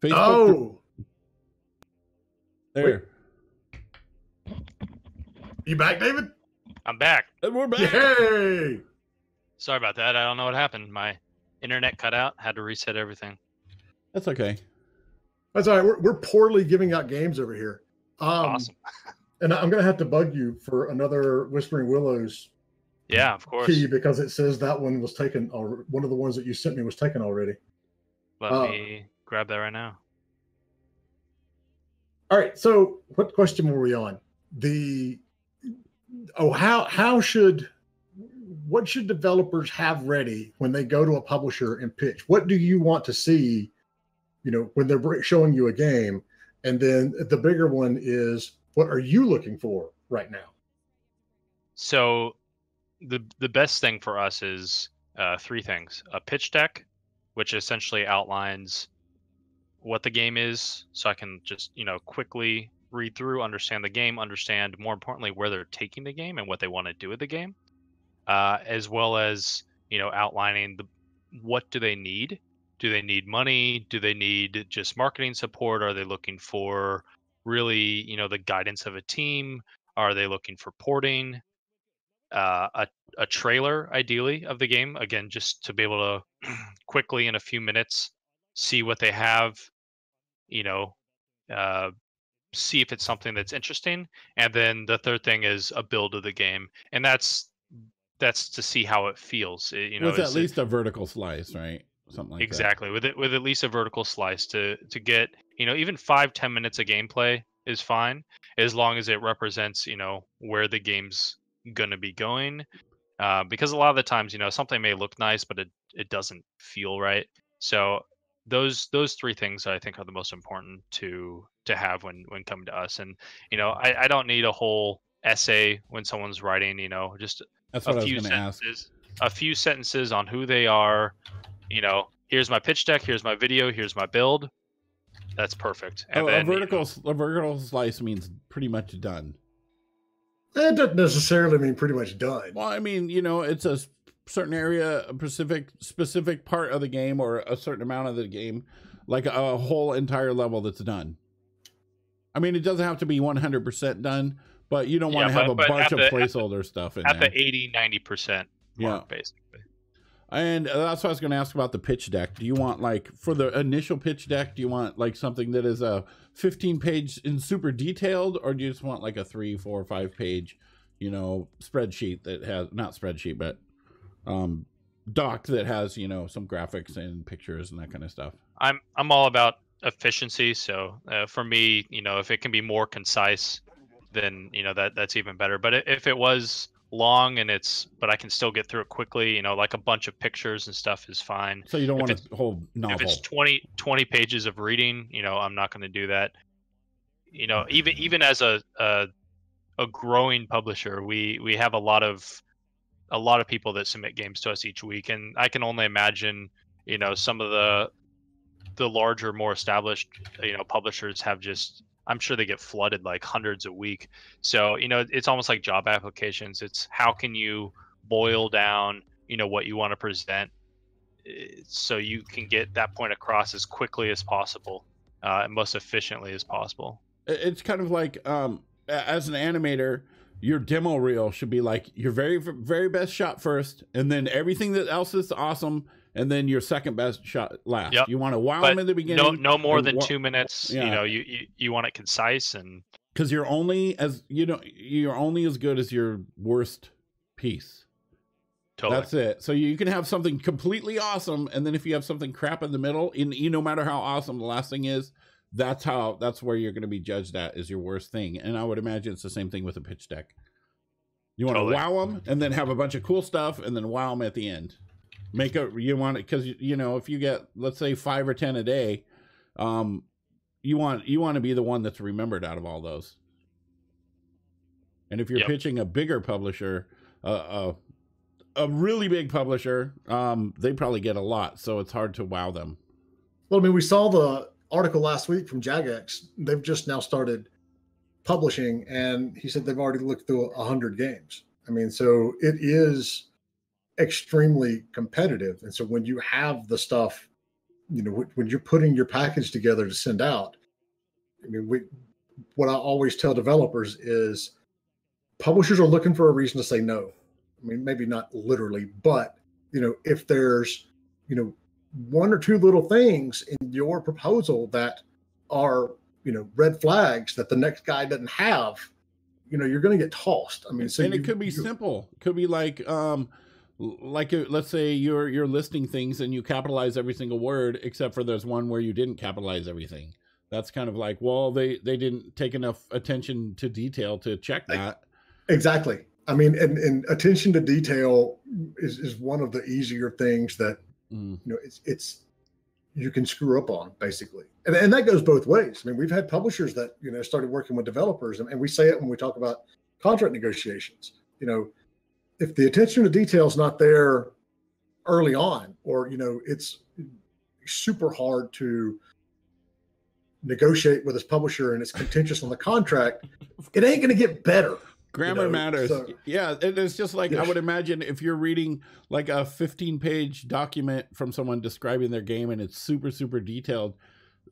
Facebook. Oh, there. you back, David? I'm back. And we're back. Yay! Sorry about that. I don't know what happened. My internet cut out. Had to reset everything. That's okay. That's all right. We're, we're poorly giving out games over here. Um, awesome. <laughs> And I'm going to have to bug you for another Whispering Willows Yeah, of course. key because it says that one was taken, or one of the ones that you sent me was taken already. Let uh, me grab that right now. All right. So, what question were we on? The oh, how how should what should developers have ready when they go to a publisher and pitch? What do you want to see? You know, when they're showing you a game, and then the bigger one is what are you looking for right now? So the the best thing for us is uh, three things: a pitch deck, which essentially outlines what the game is, so I can just you know quickly read through, understand the game, understand more importantly where they're taking the game and what they want to do with the game, uh, as well as you know outlining the what do they need. Do they need money? Do they need just marketing support? Are they looking for really, you know, the guidance of a team? Are they looking for porting? uh, a a trailer ideally of the game again just to be able to <clears throat> quickly in a few minutes see what they have you know uh, see if it's something that's interesting and then the third thing is a build of the game and that's that's to see how it feels eh, you know with at it- least a vertical slice, right? Something like exactly with it with at least a vertical slice to to get you know even five ten minutes of gameplay is fine as long as it represents you know where the game's gonna be going uh, because a lot of the times you know something may look nice but it it doesn't feel right so those those three things i think are the most important to to have when when coming to us and you know i, I don't need a whole essay when someone's writing you know just that. That's what I a was few going to ask. sentences a few sentences on who they are you know here's my pitch deck here's my video here's my build that's perfect and Oh, then a you know, vertical vertical slice means pretty much done. It doesn't necessarily mean pretty much done. Well, I mean, you know, it's a s- certain area, a specific specific part of the game, or a certain amount of the game, like a whole entire level that's done. I mean, it doesn't have to be one hundred percent done, but you don't want Yeah, to have but- a bunch of the- at placeholder stuff in at there. the 80 90 percent yeah, basically and uh, that's what I was going to ask about the pitch deck. Do you want like for the initial pitch deck? Do you want like something that is a fifteen page and super detailed, or do you just want like a three, four, five page, you know, spreadsheet that has not spreadsheet, but um doc that has you know some graphics and pictures and that kind of stuff. i'm i'm all about efficiency so uh, for me you know if it can be more concise then you know that that's even better but if it was long and it's but i can still get through it quickly you know like a bunch of pictures and stuff is fine So you don't If want a whole novel. if it's 20 20 pages of reading you know i'm not going to do that you know even even as a, a a growing publisher we we have a lot of a lot of people that submit games to us each week and i can only imagine you know some of the the larger more established you know publishers have just i'm sure they get flooded like hundreds a week. So you know it's almost like job applications. It's how can you boil down you know what you want to present eh, so you can get that point across as quickly as possible uh, and most efficiently as possible. It's kind of like um as an animator your demo reel should be like your very very best shot first and then everything that else is awesome and then your second best shot last Yep. you want to wow but them in the beginning no no more than wa- two minutes yeah. you know you, you you want it concise and because you're only as you know you're only as good as your worst piece totally that's it so you can have something completely awesome and then if you have something crap in the middle in you no matter how awesome the last thing is that's how that's where you're going to be judged at is your worst thing and i would imagine it's the same thing with a pitch deck you want to Totally. wow them and then have a bunch of cool stuff and then wow them at the end make a you want it because you know if you get let's say five or ten a day, um, you want you want to be the one that's remembered out of all those. And if you're Yep. pitching a bigger publisher, uh, a a really big publisher, um, they probably get a lot, so it's hard to wow them. Well, I mean, we saw the article last week from Jagex. They've just now started publishing, and he said they've already looked through a hundred games. I mean, so it is extremely competitive. And so when you have the stuff, you know, when- you're putting your package together to send out, I mean, we what I always tell developers is publishers are looking for a reason to say no. I mean, maybe not literally, but you know, if there's, you know, one or two little things in your proposal that are, you know, red flags that the next guy doesn't have, you know, you're going to get tossed. I mean, so and you- it could be simple. It could be like um like uh, let's say you're you're listing things and you capitalize every single word except for there's one where you didn't capitalize everything. That's kind of like, well, they they didn't take enough attention to detail to check that. Exactly. I mean, and, and attention to detail is, is one of the easier things that Mm. you know it's it's you can screw up on basically, and and that goes both ways. I mean, we've had publishers that you know started working with developers, and, and we say it when we talk about contract negotiations. You know, if the attention to detail is not there early on, or you know, it's super hard to negotiate with his publisher and it's contentious on the contract, <laughs> it ain't going to get better. Grammar know, matters. so- yeah, it, it's just like I would imagine if you're reading like a 15 page document from someone describing their game and it's super super detailed.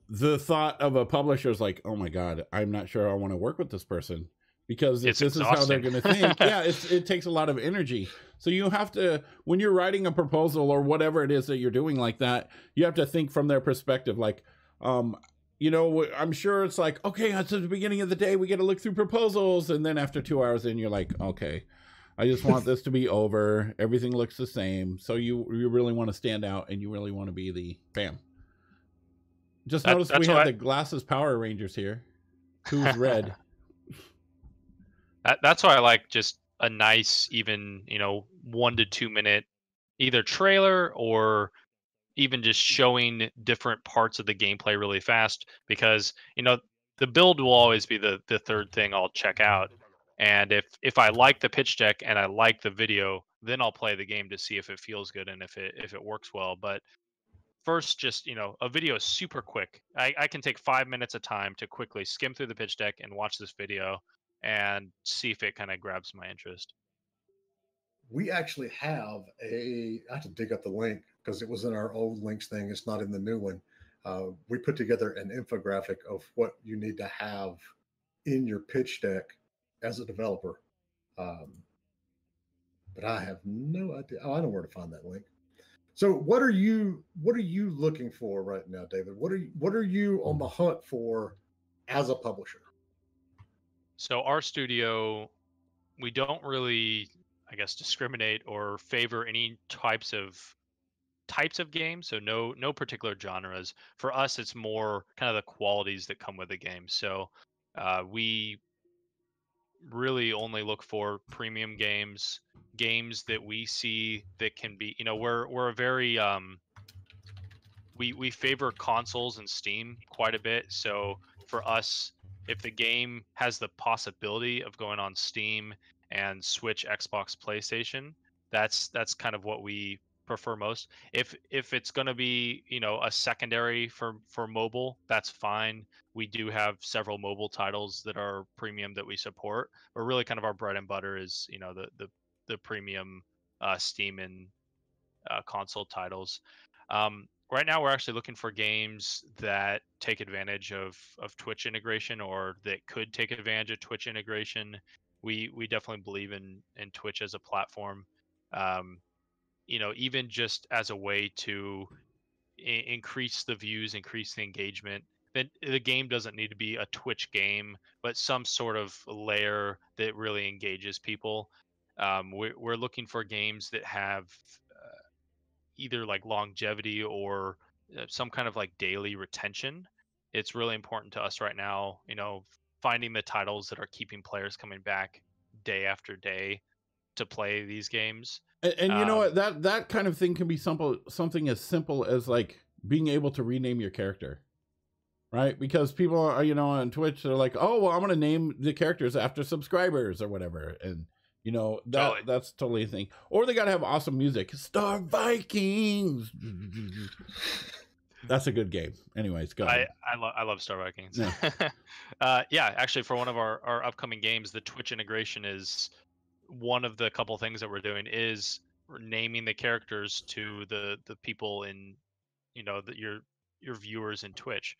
The thought of a publisher is like, oh my god, I'm not sure I want to work with this person because if It's this is how they're going to <laughs> think, yeah, it's, it takes a lot of energy. So you have to when you're writing a proposal or whatever it is that you're doing like that, you have to think from their perspective. Like, um, you know, I'm sure it's like, okay, it's the beginning of the day. We get to look through proposals. And then after two hours in, you're like, okay, I just want this to be over. Everything looks the same. So you, you really want to stand out and you really want to be the bam. Just That- notice we have why- the glasses Power Rangers here. Who's red? <laughs> That, that's why I like just a nice, even you know, one to two minute, either trailer or even just showing different parts of the gameplay really fast. Because you know, the build will always be the the third thing I'll check out. And if if I like the pitch deck and I like the video, then I'll play the game to see if it feels good and if it if it works well. But first, just you know, a video is super quick. I, I can take five minutes of time to quickly skim through the pitch deck and watch this video and see if it kind of grabs my interest. we actually have a i have to dig up the link because it was in our old links thing it's not in the new one uh, we put together an infographic of what you need to have in your pitch deck as a developer um, but i have no idea oh i know where to find that link. So what are you what are you looking for right now david? What are you what are you on the hunt for as a publisher? So our studio, we don't really, I guess, discriminate or favor any types of types of games. So no no particular genres. For us, it's more kind of the qualities that come with the game. So uh, we really only look for premium games, games that we see that can be. You know, we're we're a very um, we we favor consoles and Steam quite a bit. So for us, if the game has the possibility of going on Steam and Switch, Xbox, PlayStation, that's that's kind of what we prefer most. If if it's going to be, you know, a secondary for for mobile, that's fine. We do have several mobile titles that are premium that we support, but really kind of our bread and butter is, you know, the the the premium uh, Steam and uh, console titles. Um, right now, we're actually looking for games that take advantage of of Twitch integration or that could take advantage of Twitch integration. We we definitely believe in in Twitch as a platform. Um, you know, even just as a way to I- increase the views, increase the engagement. Then the game doesn't need to be a Twitch game, but some sort of layer that really engages people. Um, we're, we're looking for games that have uh, either like longevity or uh, some kind of like daily retention. It's really important to us right now, you know, finding the titles that are keeping players coming back day after day to play these games. And, and you know Um, what? That that kind of thing can be simple. Something as simple as like being able to rename your character, right? Because people are, you know, on Twitch, they're like, "Oh, well, I'm going to name the characters after subscribers or whatever," and you know that Totally. that's totally a thing. Or they got to have awesome music. Star Vikings. that's a good game. Anyways, go. I ahead. I, lo- I love Star Vikings. Yeah. <laughs> uh, yeah, actually, for one of our, our upcoming games, the Twitch integration is one of the couple things that we're doing is naming the characters to the the people in you know the, your your viewers in Twitch.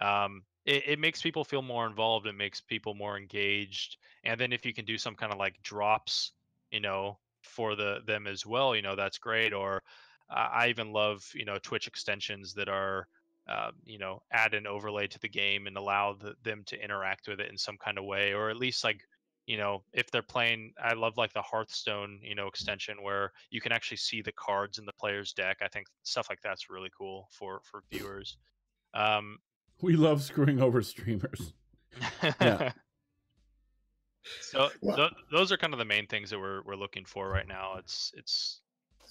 Um, it, it makes people feel more involved. It makes people more engaged. And then if you can do some kind of like drops, you know, for the them as well, you know, that's great. Or uh, I even love you know Twitch extensions that are uh, you know add an overlay to the game and allow the, them to interact with it in some kind of way or at least like you know if they're playing i love like the hearthstone you know extension where you can actually see the cards in the player's deck i think stuff like that's really cool for for <laughs> viewers um we love screwing over streamers. <laughs> Yeah. <laughs> so Well- tho- those are kind of the main things that we're we're looking for right now it's it's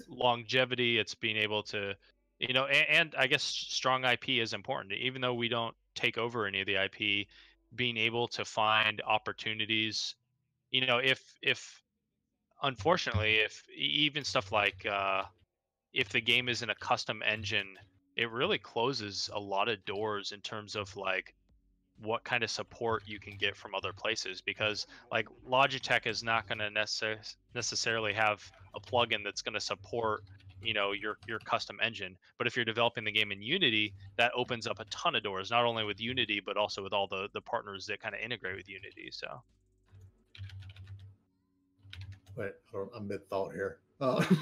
longevity it's being able to you know and, and i guess strong ip is important even though we don't take over any of the ip being able to find opportunities you know if if unfortunately if even stuff like uh if the game isn't a custom engine it really closes a lot of doors in terms of like what kind of support you can get from other places because like Logitech is not going to necess- necessarily have a plugin that's going to support you know your your custom engine. But if you're developing the game in unity that opens up a ton of doors not only with unity but also with all the the partners that kind of integrate with unity so Wait, I'm mid thought here. Uh, <laughs>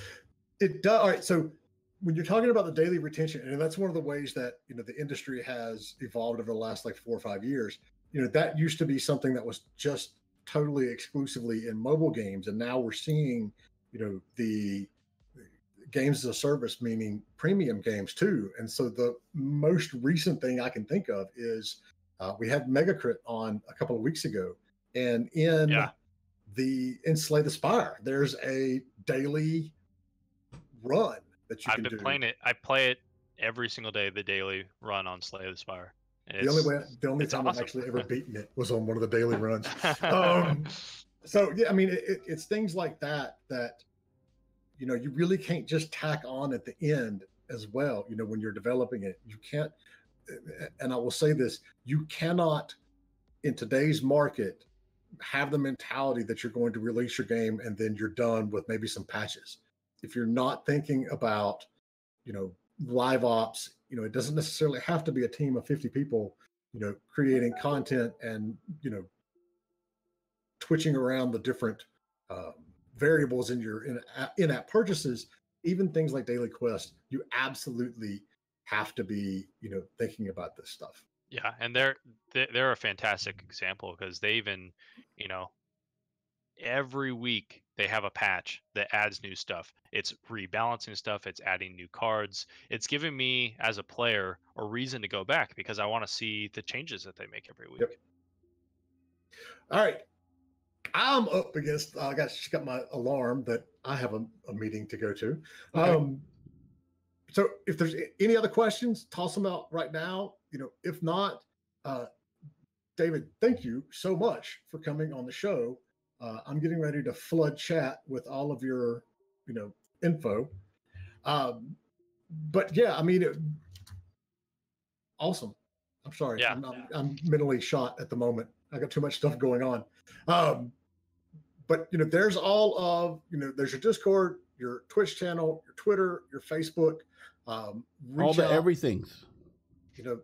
<laughs> it does. All right. So when you're talking about the daily retention, and that's one of the ways that you know the industry has evolved over the last like four or five years. You know that used to be something that was just totally exclusively in mobile games, and now we're seeing you know the games as a service, meaning premium games too. And so the most recent thing I can think of is uh, we had Megacrit on a couple of weeks ago, and in Yeah. The in Slay the Spire, there's a daily run that you i've been do. playing it i play it every single day the daily run on slay the spire The only way, the only time awesome. I've actually ever beaten it was on one of the daily runs. <laughs> Um, so yeah, I mean, it- it's things like that that you know you really can't just tack on at the end as well. You know, when you're developing it, you can't. And I will say this: you cannot, in today's market, have the mentality that you're going to release your game and then you're done with maybe some patches. If you're not thinking about, you know, live ops, you know, it doesn't necessarily have to be a team of 50 people, you know, creating content and you know twitching around the different um, variables in your in, in-app purchases even things like daily quest you absolutely have to be you know thinking about this stuff Yeah, and they're they- they're a fantastic example because they even, you know, every week they have a patch that adds new stuff. It's rebalancing stuff. It's adding new cards. It's giving me as a player a reason to go back because I want to see the changes that they make every week. Yep. all right i'm up against i got got my alarm that i have a, a meeting to go to Okay. um so if there's any other questions toss them out right now you know if not uh david thank you so much for coming on the show. Uh, i'm getting ready to flood chat with all of your you know info. Um but yeah i mean it, awesome. I'm sorry. Yeah. I'm, I'm, I'm mentally shot at the moment. I got too much stuff going on. Um but you know there's all of you know there's your discord your twitch channel your twitter your facebook. Um All the out, everything's. You know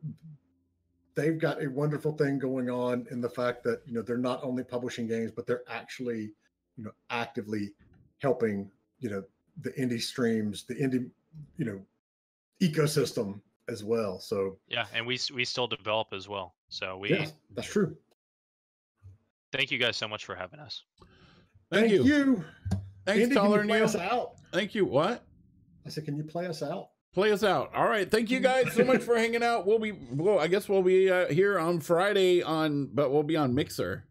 they've got a wonderful thing going on in the fact that you know they're not only publishing games but they're actually you know actively helping you know the indie streams the indie you know ecosystem as well so Yeah, and we we still develop as well. So we yeah that's true thank you guys so much for having us. Thank, you. you Thanks, Andy, can taller you play us out Thank you. What? i said can you play us out Play us out. All right. Thank you guys so much for hanging out. We'll be. Well, I guess we'll be uh, here on Friday on, but we'll be on Mixer.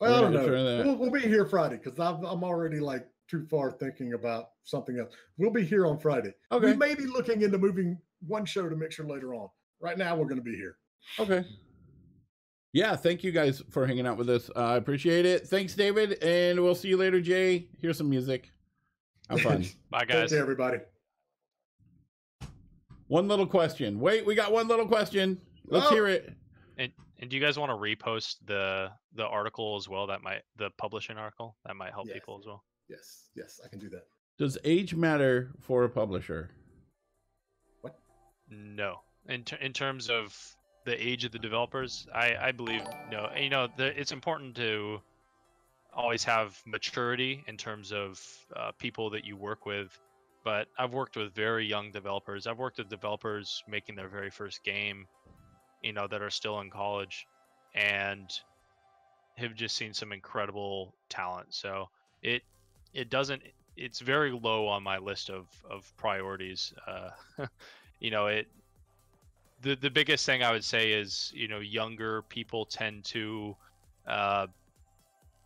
Well, I don't know. We'll, we'll be here Friday because I'm, I'm already like too far thinking about something else. We'll be here on Friday. Okay. We may be looking into moving one show to Mixer later on. Right now, we're going to be here. Okay. Yeah, thank you guys for hanging out with us. Uh, I appreciate it. Thanks, David, and we'll see you later, Jay. Here's some music. Have fun. Bye, guys. you, everybody. One little question. Wait, we got one little question. Let's Oh. hear it. And and do you guys want to repost the the article as well? That might the publishing article that might help Yes. people as well. Yes, yes, I can do that. Does age matter for a publisher? What? No, in ter- in terms of the age of the developers, I I believe no. And, You know, the, it's important to always have maturity in terms of uh, people that you work with. But I've worked with very young developers. I've worked with developers making their very first game, you know, that are still in college, and have just seen some incredible talent. So it it doesn't. It's very low on my list of of priorities. Uh, <laughs> you know it the the biggest thing i would say is you know younger people tend to uh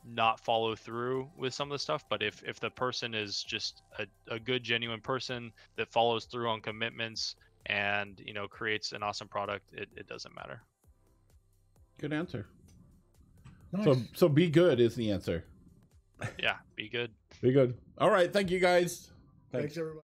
not follow through with some of the stuff but if if the person is just a, a good genuine person that follows through on commitments and you know creates an awesome product it, it doesn't matter Good answer. Nice. So so be good is the answer. yeah be good Be good. All right, thank you guys. Thanks, everybody.